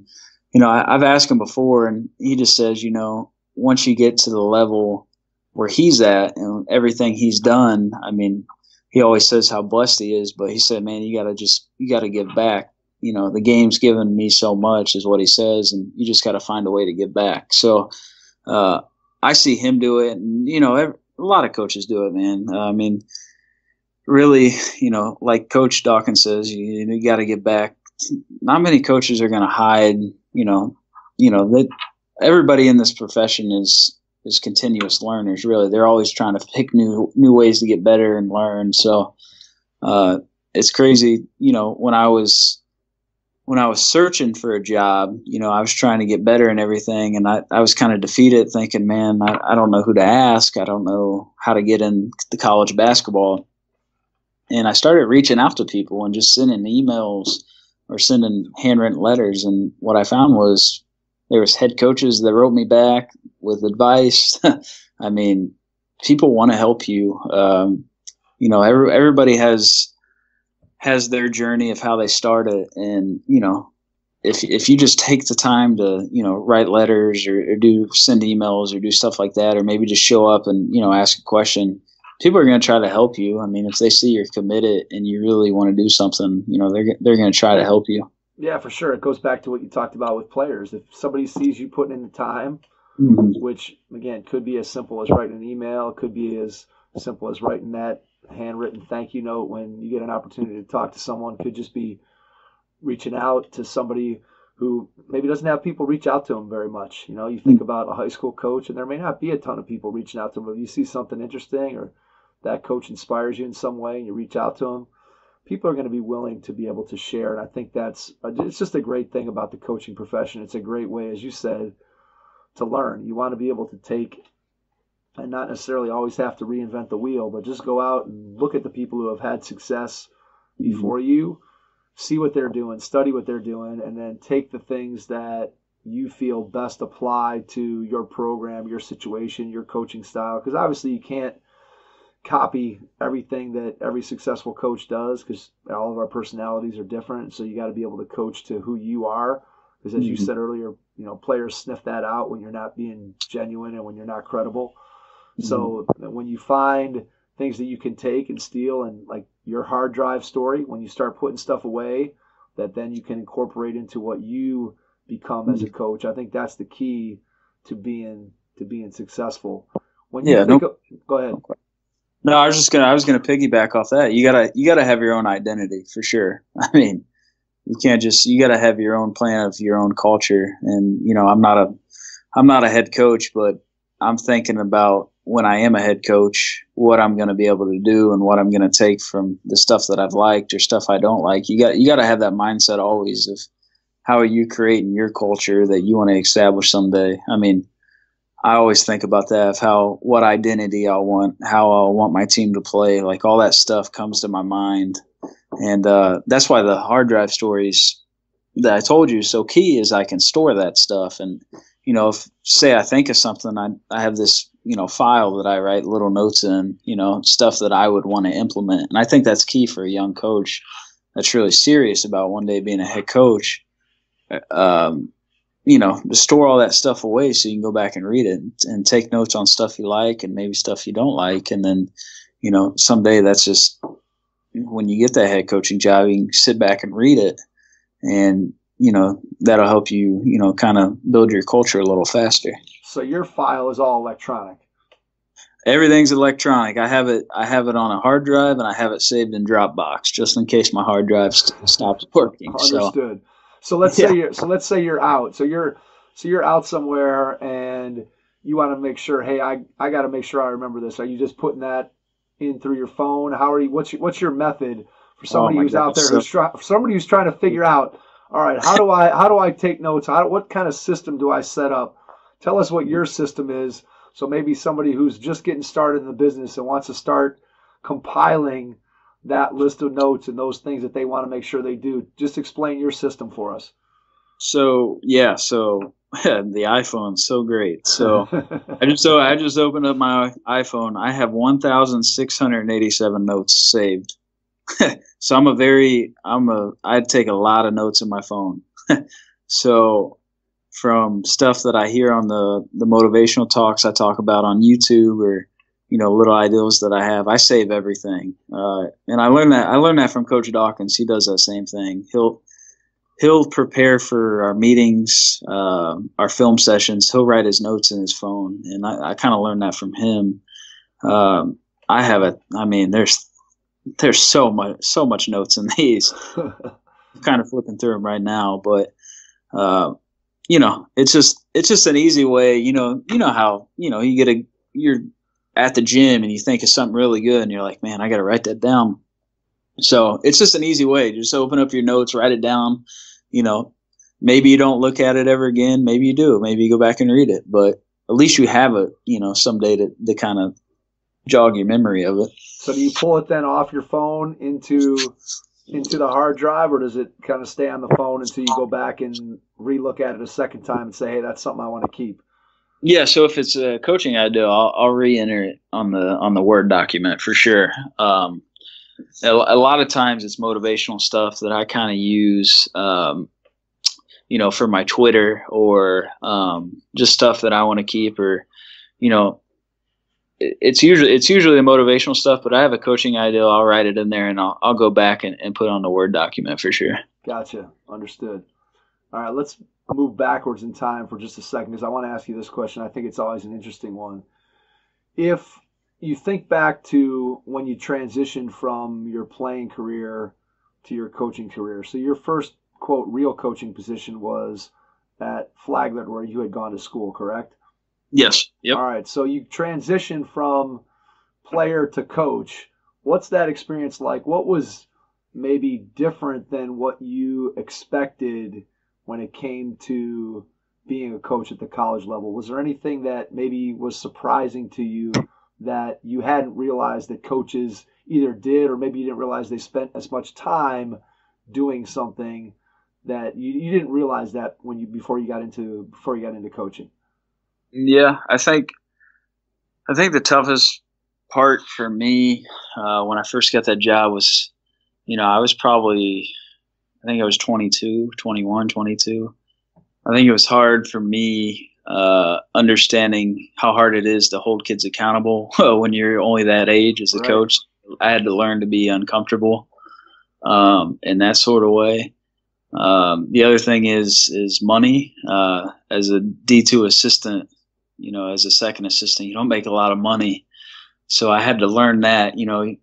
you know, I, I've asked him before, and he just says, you know, once you get to the level where he's at and everything he's done, I mean, he always says how blessed he is, but he said, man, you got to just you got to give back. You know, the game's given me so much, is what he says, and you just got to find a way to give back. So uh, I see him do it, and you know, every, a lot of coaches do it, man. Uh, I mean, really, you know, like Coach Dawkins says, you, you got to get back. Not many coaches are going to hide. You know, you know that everybody in this profession is is continuous learners. Really, they're always trying to pick new new ways to get better and learn. So uh, it's crazy. You know, when I was when I was searching for a job, you know, I was trying to get better and everything, and I, I was kind of defeated, thinking, man, I, I don't know who to ask. I don't know how to get in the college basketball. And I started reaching out to people and just sending emails or sending handwritten letters. And what I found was there was head coaches that wrote me back with advice. I mean, people want to help you. Um, you know, every, everybody has has their journey of how they started and you know if if you just take the time to you know write letters or, or, do send emails or do stuff like that or maybe just show up and you know ask a question people are going to try to help you i mean if they see you're committed and you really want to do something you know they're they're going to try to help you yeah for sure it goes back to what you talked about with players if somebody sees you putting in the time mm-hmm. which again could be as simple as writing an email could be as simple as writing that handwritten thank you note when you get an opportunity to talk to someone could just be reaching out to somebody who maybe doesn't have people reach out to them very much. You know, you think about a high school coach, and there may not be a ton of people reaching out to them. But if you see something interesting or that coach inspires you in some way, and you reach out to them, people are going to be willing to be able to share. And I think that's it's just a great thing about the coaching profession. It's a great way, as you said, to learn. You want to be able to take and not necessarily always have to reinvent the wheel, but just go out and look at the people who have had success mm-hmm. before mm-hmm. you, see what they're doing, study what they're doing, and then take the things that you feel best apply to your program, your situation, your coaching style. Because obviously you can't copy everything that every successful coach does because all of our personalities are different. So you got to be able to coach to who you are. Because as mm-hmm. you said earlier, you know, players sniff that out when you're not being genuine and when you're not credible. So mm-hmm. when you find things that you can take and steal and like your hard drive story, when you start putting stuff away that then you can incorporate into what you become mm-hmm. as a mm-hmm. coach, I think that's the key to being to being successful. When you yeah, no, of, go ahead. No, I was just gonna I was gonna piggyback off that. You gotta you gotta have your own identity for sure. I mean, you can't just you gotta have your own plan of your own culture. And you know, I'm not a I'm not a head coach, but I'm thinking about when I am a head coach, what I'm going to be able to do and what I'm going to take from the stuff that I've liked or stuff I don't like. You got you got to have that mindset always of how are you creating your culture that you want to establish someday. I mean, I always think about that of how what identity I want, how I want my team to play, like all that stuff comes to my mind, and uh, that's why the hard drive stories that I told you so key is I can store that stuff and you know, if say I think of something, I, I have this, you know, file that I write little notes in, you know, stuff that I would want to implement. And I think that's key for a young coach that's really serious about one day being a head coach. Um, you know, to store all that stuff away so you can go back and read it and, and take notes on stuff you like and maybe stuff you don't like. And then, you know, someday that's just when you get that head coaching job, you can sit back and read it. And you know that'll help you you know kind of build your culture a little faster. So your file is all electronic? Everything's electronic. I have it i have it on a hard drive and i have it saved in dropbox just in case my hard drive st- stops working understood. so, so let's yeah. say you're so let's say you're out so you're so you're out somewhere and you want to make sure hey i i got to make sure i remember this are you just putting that in through your phone how are you what's your, what's your method for oh somebody oh who's out there so, who's try, somebody who's trying to figure out all right, how do I how do I take notes? How, what kind of system do I set up? Tell us what your system is So maybe somebody who's just getting started in the business and wants to start compiling that list of notes and those things that they want to make sure they do. Just explain your system for us. So yeah, so the iPhone's so great. So I just so I just opened up my iPhone. I have 1,687 notes saved. so I'm a very I'm a I take a lot of notes in my phone. so from stuff that I hear on the the motivational talks I talk about on YouTube or you know little ideals that I have, I save everything. Uh, and I learned that I learned that from Coach Dawkins. He does that same thing. He'll he'll prepare for our meetings, uh, our film sessions. He'll write his notes in his phone, and I, I kind of learned that from him. Um, I have a, I mean, there's there's so much so much notes in these. I'm kind of flipping through them right now, but uh, you know, it's just it's just an easy way. You know, you know how you know you get a you're at the gym and you think of something really good, and you're like, man, I got to write that down. So it's just an easy way. Just open up your notes, write it down. You know, maybe you don't look at it ever again. Maybe you do. Maybe you go back and read it. But at least you have it. You know, someday to to kind of jog your memory of it. So do you pull it then off your phone into into the hard drive, or does it kind of stay on the phone until you go back and relook at it a second time and say, "Hey, that's something I want to keep"? Yeah, so if it's a coaching I do, I'll, I'll re-enter it on the on the Word document for sure. Um, a, a, lot of times it's motivational stuff that I kind of use, um, you know, for my Twitter or um, just stuff that I want to keep, or you know, it's usually it's usually the motivational stuff, but I have a coaching idea. I'll write it in there, and I'll I'll go back and, and put on the Word document for sure. Gotcha, understood. All right, let's move backwards in time for just a second because I want to ask you this question. I think it's always an interesting one. If you think back to when you transitioned from your playing career to your coaching career, so your first quote real coaching position was at Flagler, where you had gone to school, correct? Yes. Yep. All right. So you transitioned from player to coach. What's that experience like? What was maybe different than what you expected when it came to being a coach at the college level? Was there anything that maybe was surprising to you that you hadn't realized that coaches either did or maybe you didn't realize they spent as much time doing something that you, you didn't realize that when you before you got into before you got into coaching? Yeah, I think I think the toughest part for me uh, when I first got that job was, you know, I was probably, I think I was 22, 21, 22. I think it was hard for me uh, understanding how hard it is to hold kids accountable when you're only that age as a right. coach. I had to learn to be uncomfortable um, in that sort of way. Um, the other thing is is money. Uh, as a D two assistant, you know, as a second assistant, you don't make a lot of money. So I had to learn that, you know,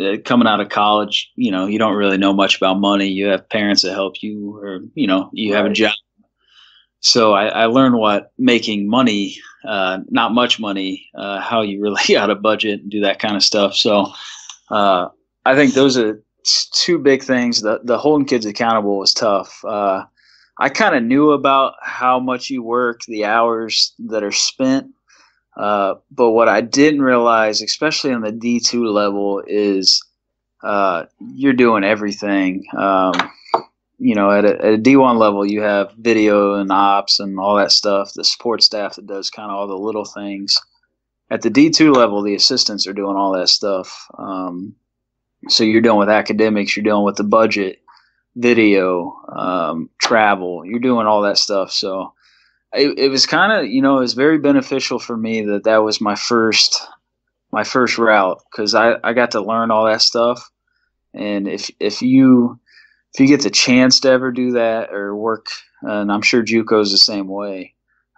uh, coming out of college, you know, you don't really know much about money. You have parents that help you, or, you know, you have a job. So I, I learned what making money, uh, not much money, uh, how you really got a budget and do that kind of stuff. So uh, I think those are two big things. The, the holding kids accountable was tough. Uh, I kind of knew about how much you work, the hours that are spent. Uh, but what I didn't realize, especially on the D2 level, is uh, you're doing everything. Um, you know, at a, at a D1 level, you have video and ops and all that stuff, the support staff that does kind of all the little things. At the D2 level, the assistants are doing all that stuff. Um, so you're dealing with academics, you're dealing with the budget, video, um, travel. You're doing all that stuff. So it, it was kind of, you know, it was very beneficial for me that that was my first, my first route because I, I got to learn all that stuff. And if, if you, if you get the chance to ever do that or work, and I'm sure JUCO's the same way,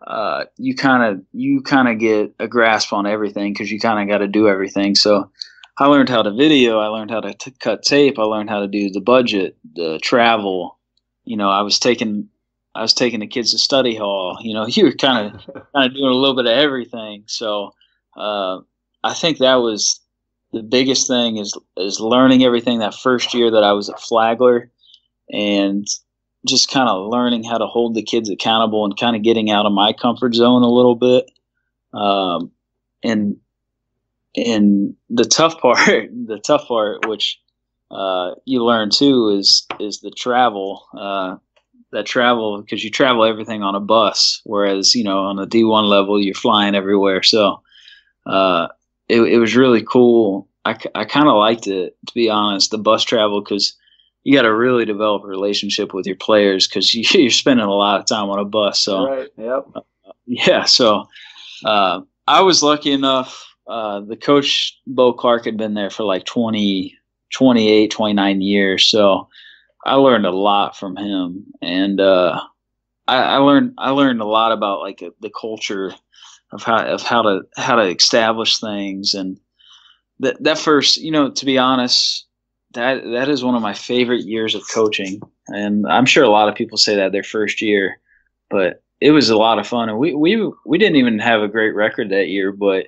uh, you kind of, you kind of get a grasp on everything because you kind of got to do everything. So, I learned how to video. I learned how to t- cut tape. I learned how to do the budget, the travel. You know, I was taking I was taking the kids to study hall. You know, you were kind of kind of doing a little bit of everything. So uh, I think that was the biggest thing is is learning everything that first year that I was at Flagler, and just kind of learning how to hold the kids accountable and kind of getting out of my comfort zone a little bit. Um, and and the tough part, the tough part, which uh, you learn too, is is the travel. Uh, that travel because you travel everything on a bus, whereas you know on the D one level you're flying everywhere. So uh, it, it was really cool. I, I kind of liked it to be honest, the bus travel because you got to really develop a relationship with your players because you, you're spending a lot of time on a bus. So right, yep, yeah. So uh, I was lucky enough. Uh, the coach Bo Clark had been there for like 20, 28, 29 years. So I learned a lot from him, and uh, I, I, learned I learned a lot about like a, the culture of how of how to how to establish things, and that that first, you know, to be honest, that that is one of my favorite years of coaching, and I'm sure a lot of people say that their first year, but it was a lot of fun, and we we we didn't even have a great record that year, but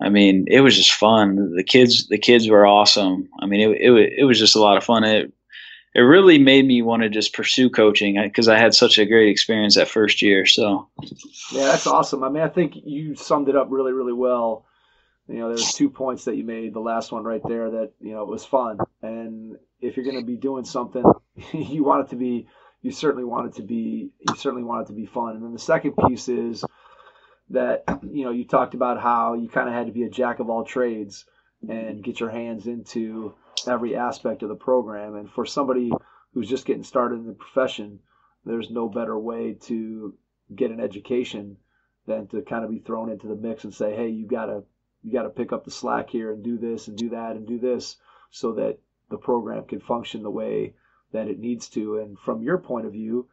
I mean, it was just fun. The kids, the kids were awesome. I mean, it, it, it was just a lot of fun. It it really made me want to just pursue coaching uh, because I had such a great experience that first year. So, yeah, that's awesome. I mean, I think you summed it up really, really well. You know, there's two points that you made. The last one right there that you know it was fun, and if you're going to be doing something, you want it to be. You certainly want it to be. You certainly want it to be fun. And then the second piece is that you know you talked about how you kind of had to be a jack of all trades and get your hands into every aspect of the program. And for somebody who's just getting started in the profession, there's no better way to get an education than to kind of be thrown into the mix and say, hey, you gotta you gotta pick up the slack here and do this and do that and do this so that the program can function the way that it needs to. And from your point of view,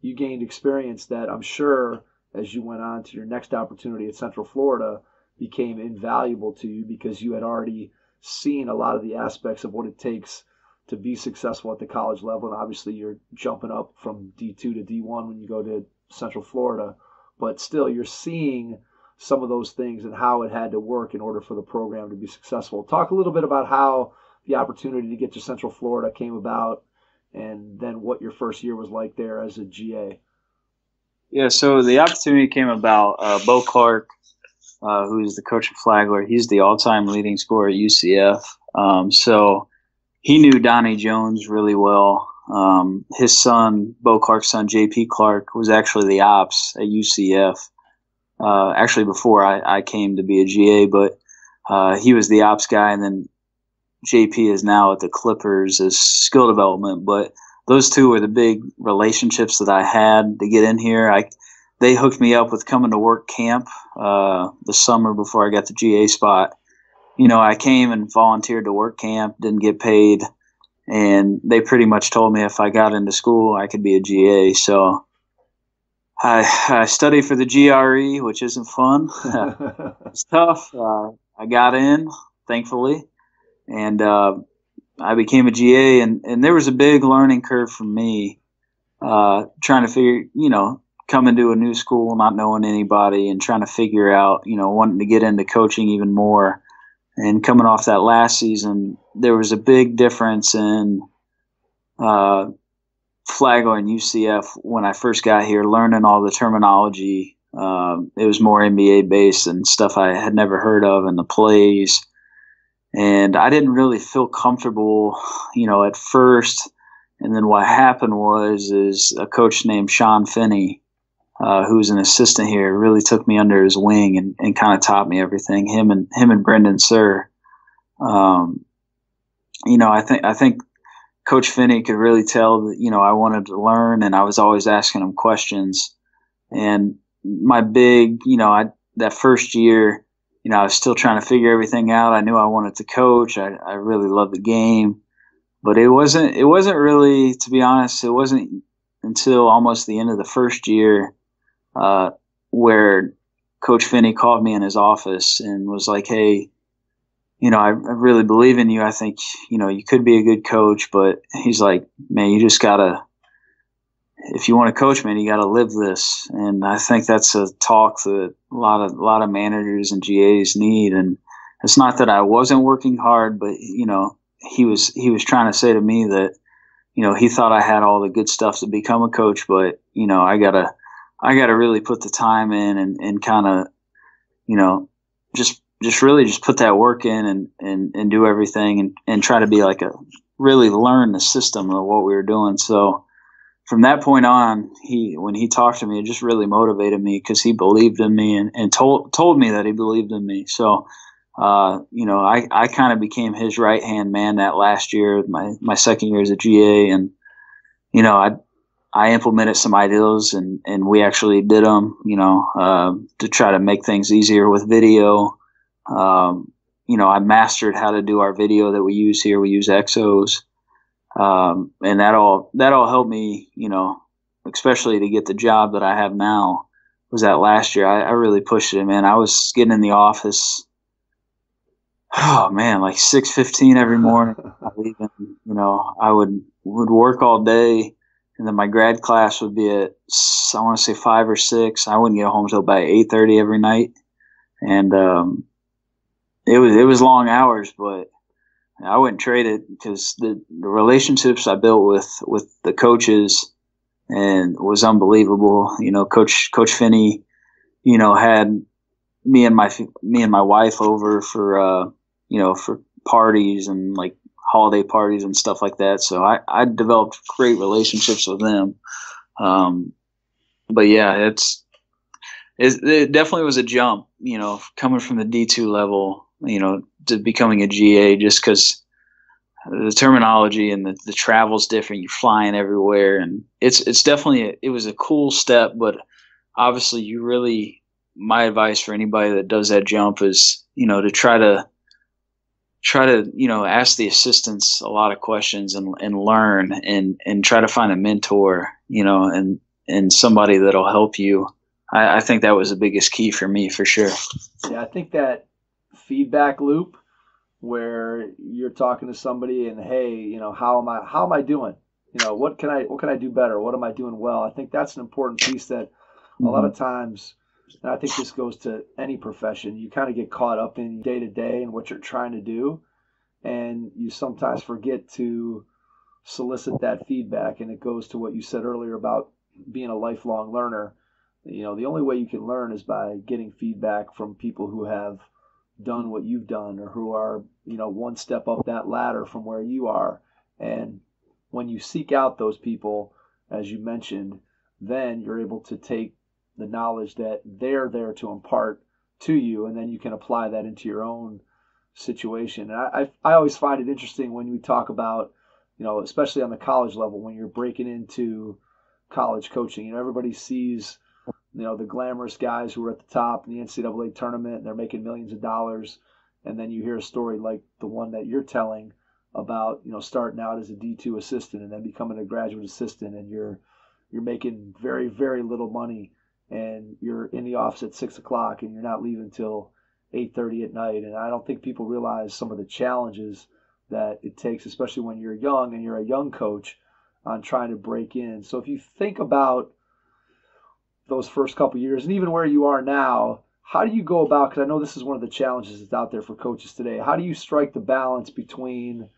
you gained experience that I'm sure as you went on to your next opportunity at Central Florida became invaluable to you because you had already seen a lot of the aspects of what it takes to be successful at the college level. And obviously, you're jumping up from D2 to D1 when you go to Central Florida, but still, you're seeing some of those things and how it had to work in order for the program to be successful. Talk a little bit about how the opportunity to get to Central Florida came about and then what your first year was like there as a GA. Yeah, so the opportunity came about. Uh, Bo Clark uh, who's the coach of Flagler. He's the all-time leading scorer at UCF. Um, so he knew Donnie Jones really well. Um, his son, Bo Clark's son, J.P. Clark, was actually the ops at UCF. Uh, actually, before I, I, came to be a GA, but uh, he was the ops guy, and then JP is now at the Clippers as skill development. But those two were the big relationships that I had to get in here. I they hooked me up with coming to work camp uh, the summer before I got the GA spot. You know, I came and volunteered to work camp, didn't get paid, and they pretty much told me if I got into school, I could be a GA. So I, I studied for the GRE, which isn't fun. it's tough. Uh, I got in, thankfully, and uh, I became a GA, and, and there was a big learning curve for me. Uh, trying to figure, you know, coming to a new school, not knowing anybody, and trying to figure out, you know, wanting to get into coaching even more. And coming off that last season, there was a big difference in uh, Flagler and UCF when I first got here, learning all the terminology. Um, it was more NBA based and stuff I had never heard of, and the plays. And I didn't really feel comfortable, you know, at first. And then what happened was, is a coach named Sean Finney uh, who's an assistant here, really took me under his wing and, and kind of taught me everything. Him and him and Brendan Suhr, Um, you know, I think I think Coach Finney could really tell that you know I wanted to learn, and I was always asking him questions. And my big, you know, I that first year, you know, I was still trying to figure everything out. I knew I wanted to coach. I, I really loved the game, but it wasn't. It wasn't really, to be honest, it wasn't until almost the end of the first year uh, where Coach Finney called me in his office and was like, "Hey, you know, I, I, really believe in you. I think you know you could be a good coach, but he's like, man, you just gotta." If you want to coach, man, you got to live this, and I think that's a talk that a lot of a lot of managers and GAs need. And it's not that I wasn't working hard, but you know, he was he was trying to say to me that, you know, he thought I had all the good stuff to become a coach, but you know, I gotta I got to really put the time in and, and kind of, you know, just just really just put that work in and and, and do everything and, and try to be like a really learn the system of what we were doing. So from that point on, he when he talked to me, it just really motivated me because he believed in me and, and told told me that he believed in me. So uh, you know, I, I kind of became his right hand man that last year, my my second year as a GA, and you know, I I implemented some ideas and, and we actually did them, you know, uh, to try to make things easier with video. Um, you know, I mastered how to do our video that we use here. We use XOS, um, and that all that all helped me, you know, especially to get the job that I have now. Was that last year? I, I really pushed it, man. I was getting in the office. Oh man, like six fifteen every morning. Leaving, you know, I would would work all day and then my grad class would be at I want to say five or six. I wouldn't get home till about eight thirty every night, and um, it was it was long hours, but I wouldn't trade it because the, the relationships I built with with the coaches and was unbelievable. You know, Coach Coach Finney, you know, had me and my me and my wife over for uh, you know for parties and like holiday parties and stuff like that. So I, I developed great relationships with them. Um, but yeah, it's, it definitely was a jump, you know, coming from the D2 level, you know, to becoming a GA just because the terminology and the, the travel's different. You're flying everywhere, and it's it's definitely a, it was a cool step. But obviously, you really my advice for anybody that does that jump is you know to try to try to you know ask the assistants a lot of questions and, and learn and and try to find a mentor you know and and somebody that'll help you. I, I think that was the biggest key for me for sure. Yeah i think that feedback loop where you're talking to somebody and hey you know how am i how am i doing? You know what can i what can i do better? What am i doing well? I think that's an important piece that a lot of mm-hmm. times and I think this goes to any profession. You kind of get caught up in day to day and what you're trying to do, and you sometimes forget to solicit that feedback. And it goes to what you said earlier about being a lifelong learner. You know, the only way you can learn is by getting feedback from people who have done what you've done or who are, you know, one step up that ladder from where you are. And when you seek out those people, as you mentioned, then you're able to take the knowledge that they're there to impart to you, and then you can apply that into your own situation. And I, I, I always find it interesting when we talk about, you know, especially on the college level, when you're breaking into college coaching. You know, everybody sees, you know, the glamorous guys who are at the top in the NCAA tournament and they're making millions of dollars. And then you hear a story like the one that you're telling about, you know, starting out as a D2 assistant and then becoming a graduate assistant and you're you're making very, very little money and you're in the office at six o'clock and you're not leaving until 8.30 at night. And i don't think people realize some of the challenges that it takes especially when you're young and you're a young coach on trying to break in. So if you think about those first couple years and even where you are now how do you go about because i know this is one of the challenges that's out there for coaches today. How do you strike the balance between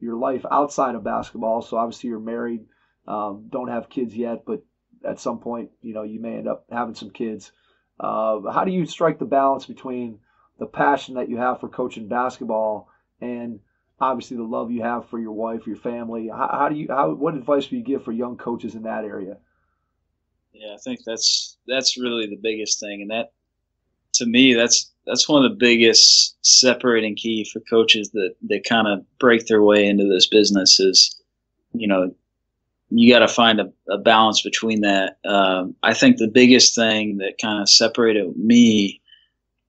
your life outside of basketball? So obviously you're married um, don't have kids yet but at some point, you know, you may end up having some kids. Uh, how do you strike the balance between the passion that you have for coaching basketball and obviously the love you have for your wife, your family? How, how do you? How what advice do you give for young coaches in that area? Yeah, I think that's that's really the biggest thing, and that to me that's that's one of the biggest separating key for coaches that that kind of break their way into this business is you know you got to find a, a, balance between that. Um, I think the biggest thing that kind of separated me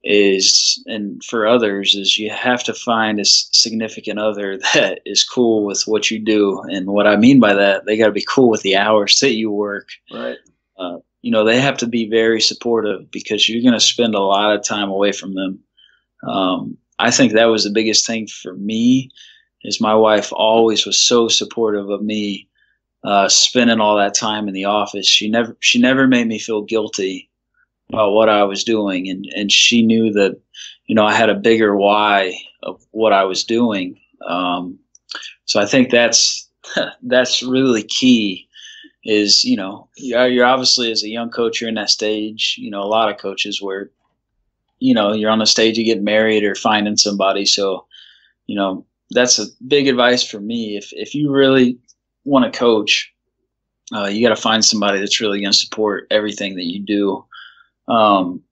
is, and for others, is you have to find a significant other that is cool with what you do. And what I mean by that, they got to be cool with the hours that you work. Right. Uh, you know, they have to be very supportive because you're going to spend a lot of time away from them. Um, I think that was the biggest thing for me is my wife always was so supportive of me uh, spending all that time in the office. She never she never made me feel guilty about what I was doing, and and she knew that you know I had a bigger why of what I was doing. Um, so I think that's that's really key. Is you know you're, you're obviously as a young coach you're in that stage. You know a lot of coaches where you know you're on the stage of getting married or finding somebody. So, you know, that's a big advice for me. If if you really want to coach, uh, you got to find somebody that's really going to support everything that you do. Um,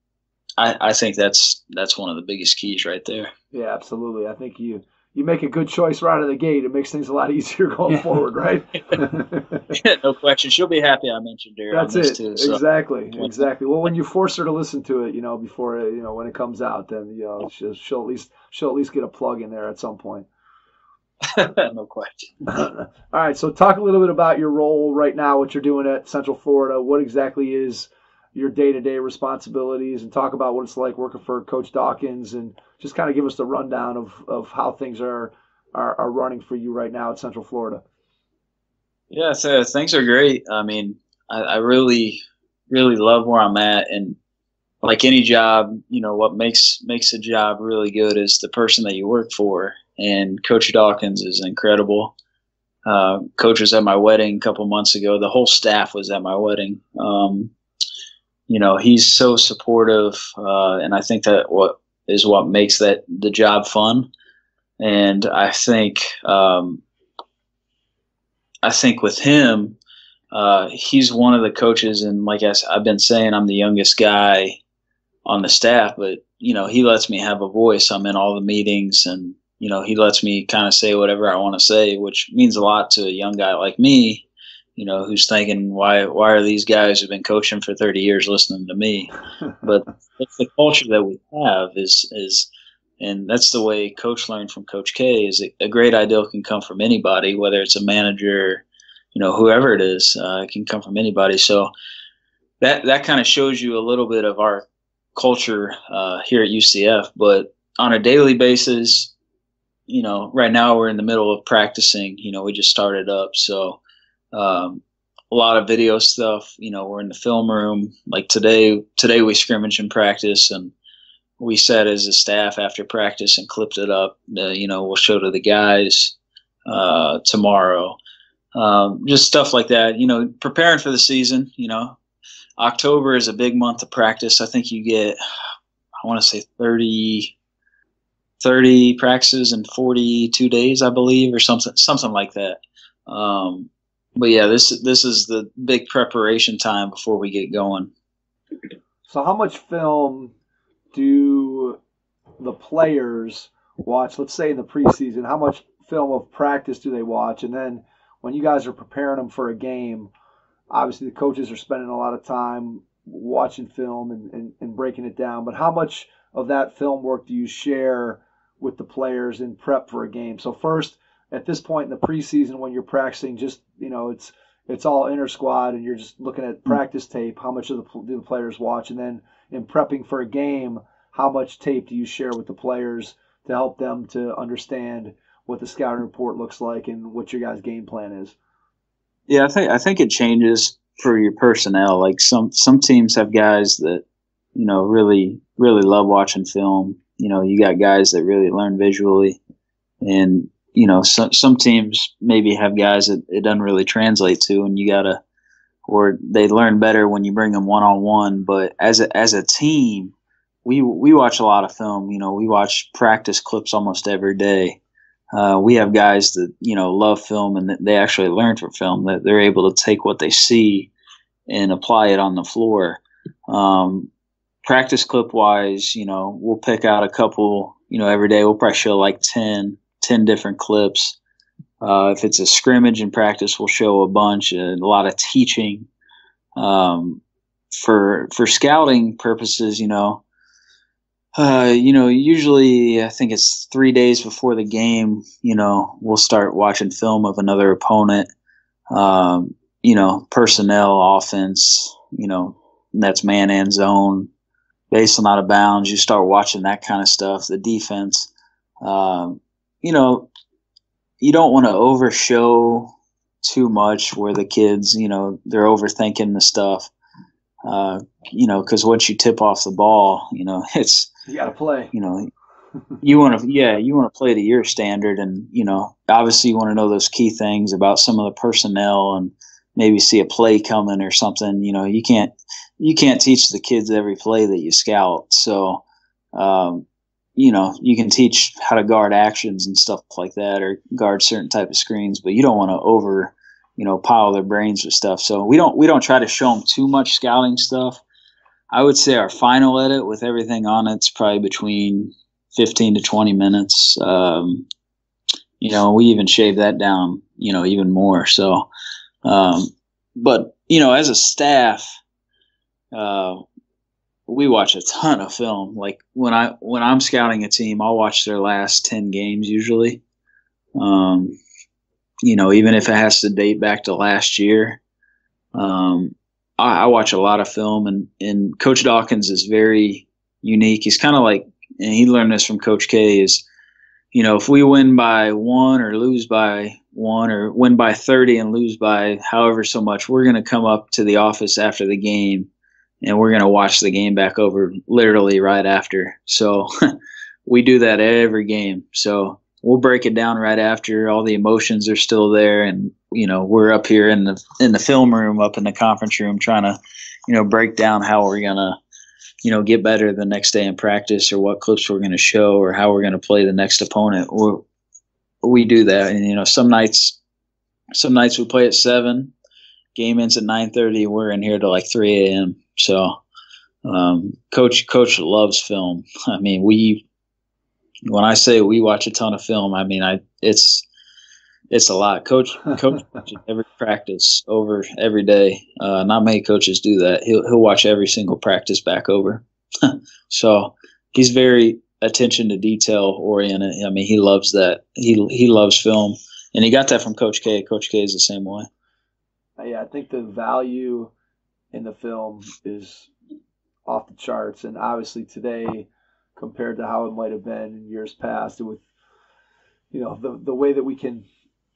I, I think that's that's one of the biggest keys right there. Yeah, absolutely. I think you you make a good choice right out of the gate. It makes things a lot easier going yeah. forward, right? yeah, no question. She'll be happy I mentioned her. That's it. Too, so. Exactly. Exactly. Well, when you force her to listen to it, you know, before you know when it comes out, then you know she'll, she'll at least she'll at least get a plug in there at some point. no question. All right. So talk a little bit about your role right now, what you're doing at Central Florida. What exactly is your day-to-day responsibilities and talk about what it's like working for Coach Dawkins and just kind of give us the rundown of, of how things are, are, are running for you right now at Central Florida. Yeah, so things are great. I mean, I, I really, really love where I'm at, and like any job, you know, what makes makes a job really good is the person that you work for. And Coach Dawkins is incredible. Uh, coach was at my wedding a couple months ago. The whole staff was at my wedding. Um, you know he's so supportive uh, and i think that what is what makes that the job fun and i think um, i think with him uh, he's one of the coaches and like I, i've been saying i'm the youngest guy on the staff but you know he lets me have a voice i'm in all the meetings and you know he lets me kind of say whatever i want to say which means a lot to a young guy like me you know, who's thinking, why why are these guys who've been coaching for 30 years listening to me? but the culture that we have is is and that's the way coach learned from coach k is a, a great idea can come from anybody whether it's a manager you know whoever it is uh, it can come from anybody so that that kind of shows you a little bit of our culture uh, here at ucf but on a daily basis you know right now we're in the middle of practicing you know we just started up so um, a lot of video stuff. You know, we're in the film room. Like today, today we scrimmage in practice, and we sat as a staff after practice and clipped it up. Uh, you know, we'll show to the guys uh, tomorrow. Um, just stuff like that. You know, preparing for the season. You know, October is a big month of practice. I think you get, I want to say 30, 30 practices in 42 days, I believe, or something, something like that. Um, but yeah, this this is the big preparation time before we get going. So, how much film do the players watch? Let's say in the preseason, how much film of practice do they watch? And then when you guys are preparing them for a game, obviously the coaches are spending a lot of time watching film and, and, and breaking it down. But how much of that film work do you share with the players in prep for a game? So first, at this point in the preseason when you're practicing, just you know, it's it's all inter squad, and you're just looking at mm-hmm. practice tape. How much of the do the players watch, and then in prepping for a game, how much tape do you share with the players to help them to understand what the scouting report looks like and what your guys' game plan is? Yeah, I think I think it changes for your personnel. Like some some teams have guys that you know really really love watching film. You know, you got guys that really learn visually, and you know, some some teams maybe have guys that it doesn't really translate to, and you gotta, or they learn better when you bring them one on one. But as a as a team, we we watch a lot of film. You know, we watch practice clips almost every day. Uh, we have guys that you know love film and they actually learn from film. That they're able to take what they see and apply it on the floor. Um, practice clip wise, you know, we'll pick out a couple. You know, every day we'll probably show like ten 10 different clips. Uh, if it's a scrimmage in practice, we'll show a bunch, and a lot of teaching. Um, for for scouting purposes, you know, uh, you know, usually I think it's three days before the game. You know, we'll start watching film of another opponent. Um, you know, personnel, offense. You know, that's man and zone, based on out of bounds. You start watching that kind of stuff. The defense. Um, you know, you don't want to overshow too much where the kids, you know, they're overthinking the stuff. Uh, you know, because once you tip off the ball, you know, it's you got to play. You know, you want to, yeah, you want to play to your standard, and you know, obviously, you want to know those key things about some of the personnel, and maybe see a play coming or something. You know, you can't you can't teach the kids every play that you scout. So, um, you know, you can teach how to guard actions and stuff like that, or guard certain type of screens, but you don't want to over, you know, pile their brains with stuff. So we don't we don't try to show them too much scouting stuff. I would say our final edit with everything on it's probably between 15 to 20 minutes. Um, you know, we even shave that down, you know, even more. So, um, but you know, as a staff, uh, we watch a ton of film. Like when I when I'm scouting a team, I'll watch their last ten games usually. Um, you know, even if it has to date back to last year, um, I, I, watch a lot of film. And and Coach Dawkins is very unique. He's kind of like, and he learned this from Coach K. Is you know, if we win by one or lose by one or win by 30 and lose by however so much, we're going to come up to the office after the game and we're going to watch the game back over literally right after. So we do that every game. So we'll break it down right after all the emotions are still there and you know we're up here in the in the film room up in the conference room trying to you know break down how we're going to you know, get better the next day in practice or what clips we're going to show or how we're going to play the next opponent. Or we do that. And, you know, some nights, some nights we play at seven, game ends at 930. We're in here till like 3 a.m. So, um, coach, coach loves film. I mean, we, when I say we watch a ton of film, I mean, I, it's, it's a lot. Coach, coach every practice over every day. Uh, not many coaches do that. He'll he'll watch every single practice back over. so he's very attention to detail oriented. I mean, he loves that. He he loves film, and he got that from Coach K. Coach K is the same way. Yeah, I think the value in the film is off the charts, and obviously today, compared to how it might have been in years past, with you know the the way that we can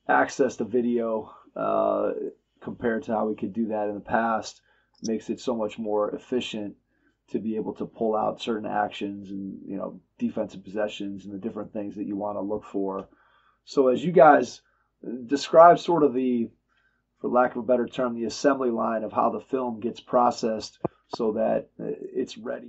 access the video uh, compared to how we could do that in the past makes it so much more efficient to be able to pull out certain actions and you know defensive possessions and the different things that you want to look for. So as you guys describe sort of the for lack of a better term the assembly line of how the film gets processed so that uh, it's ready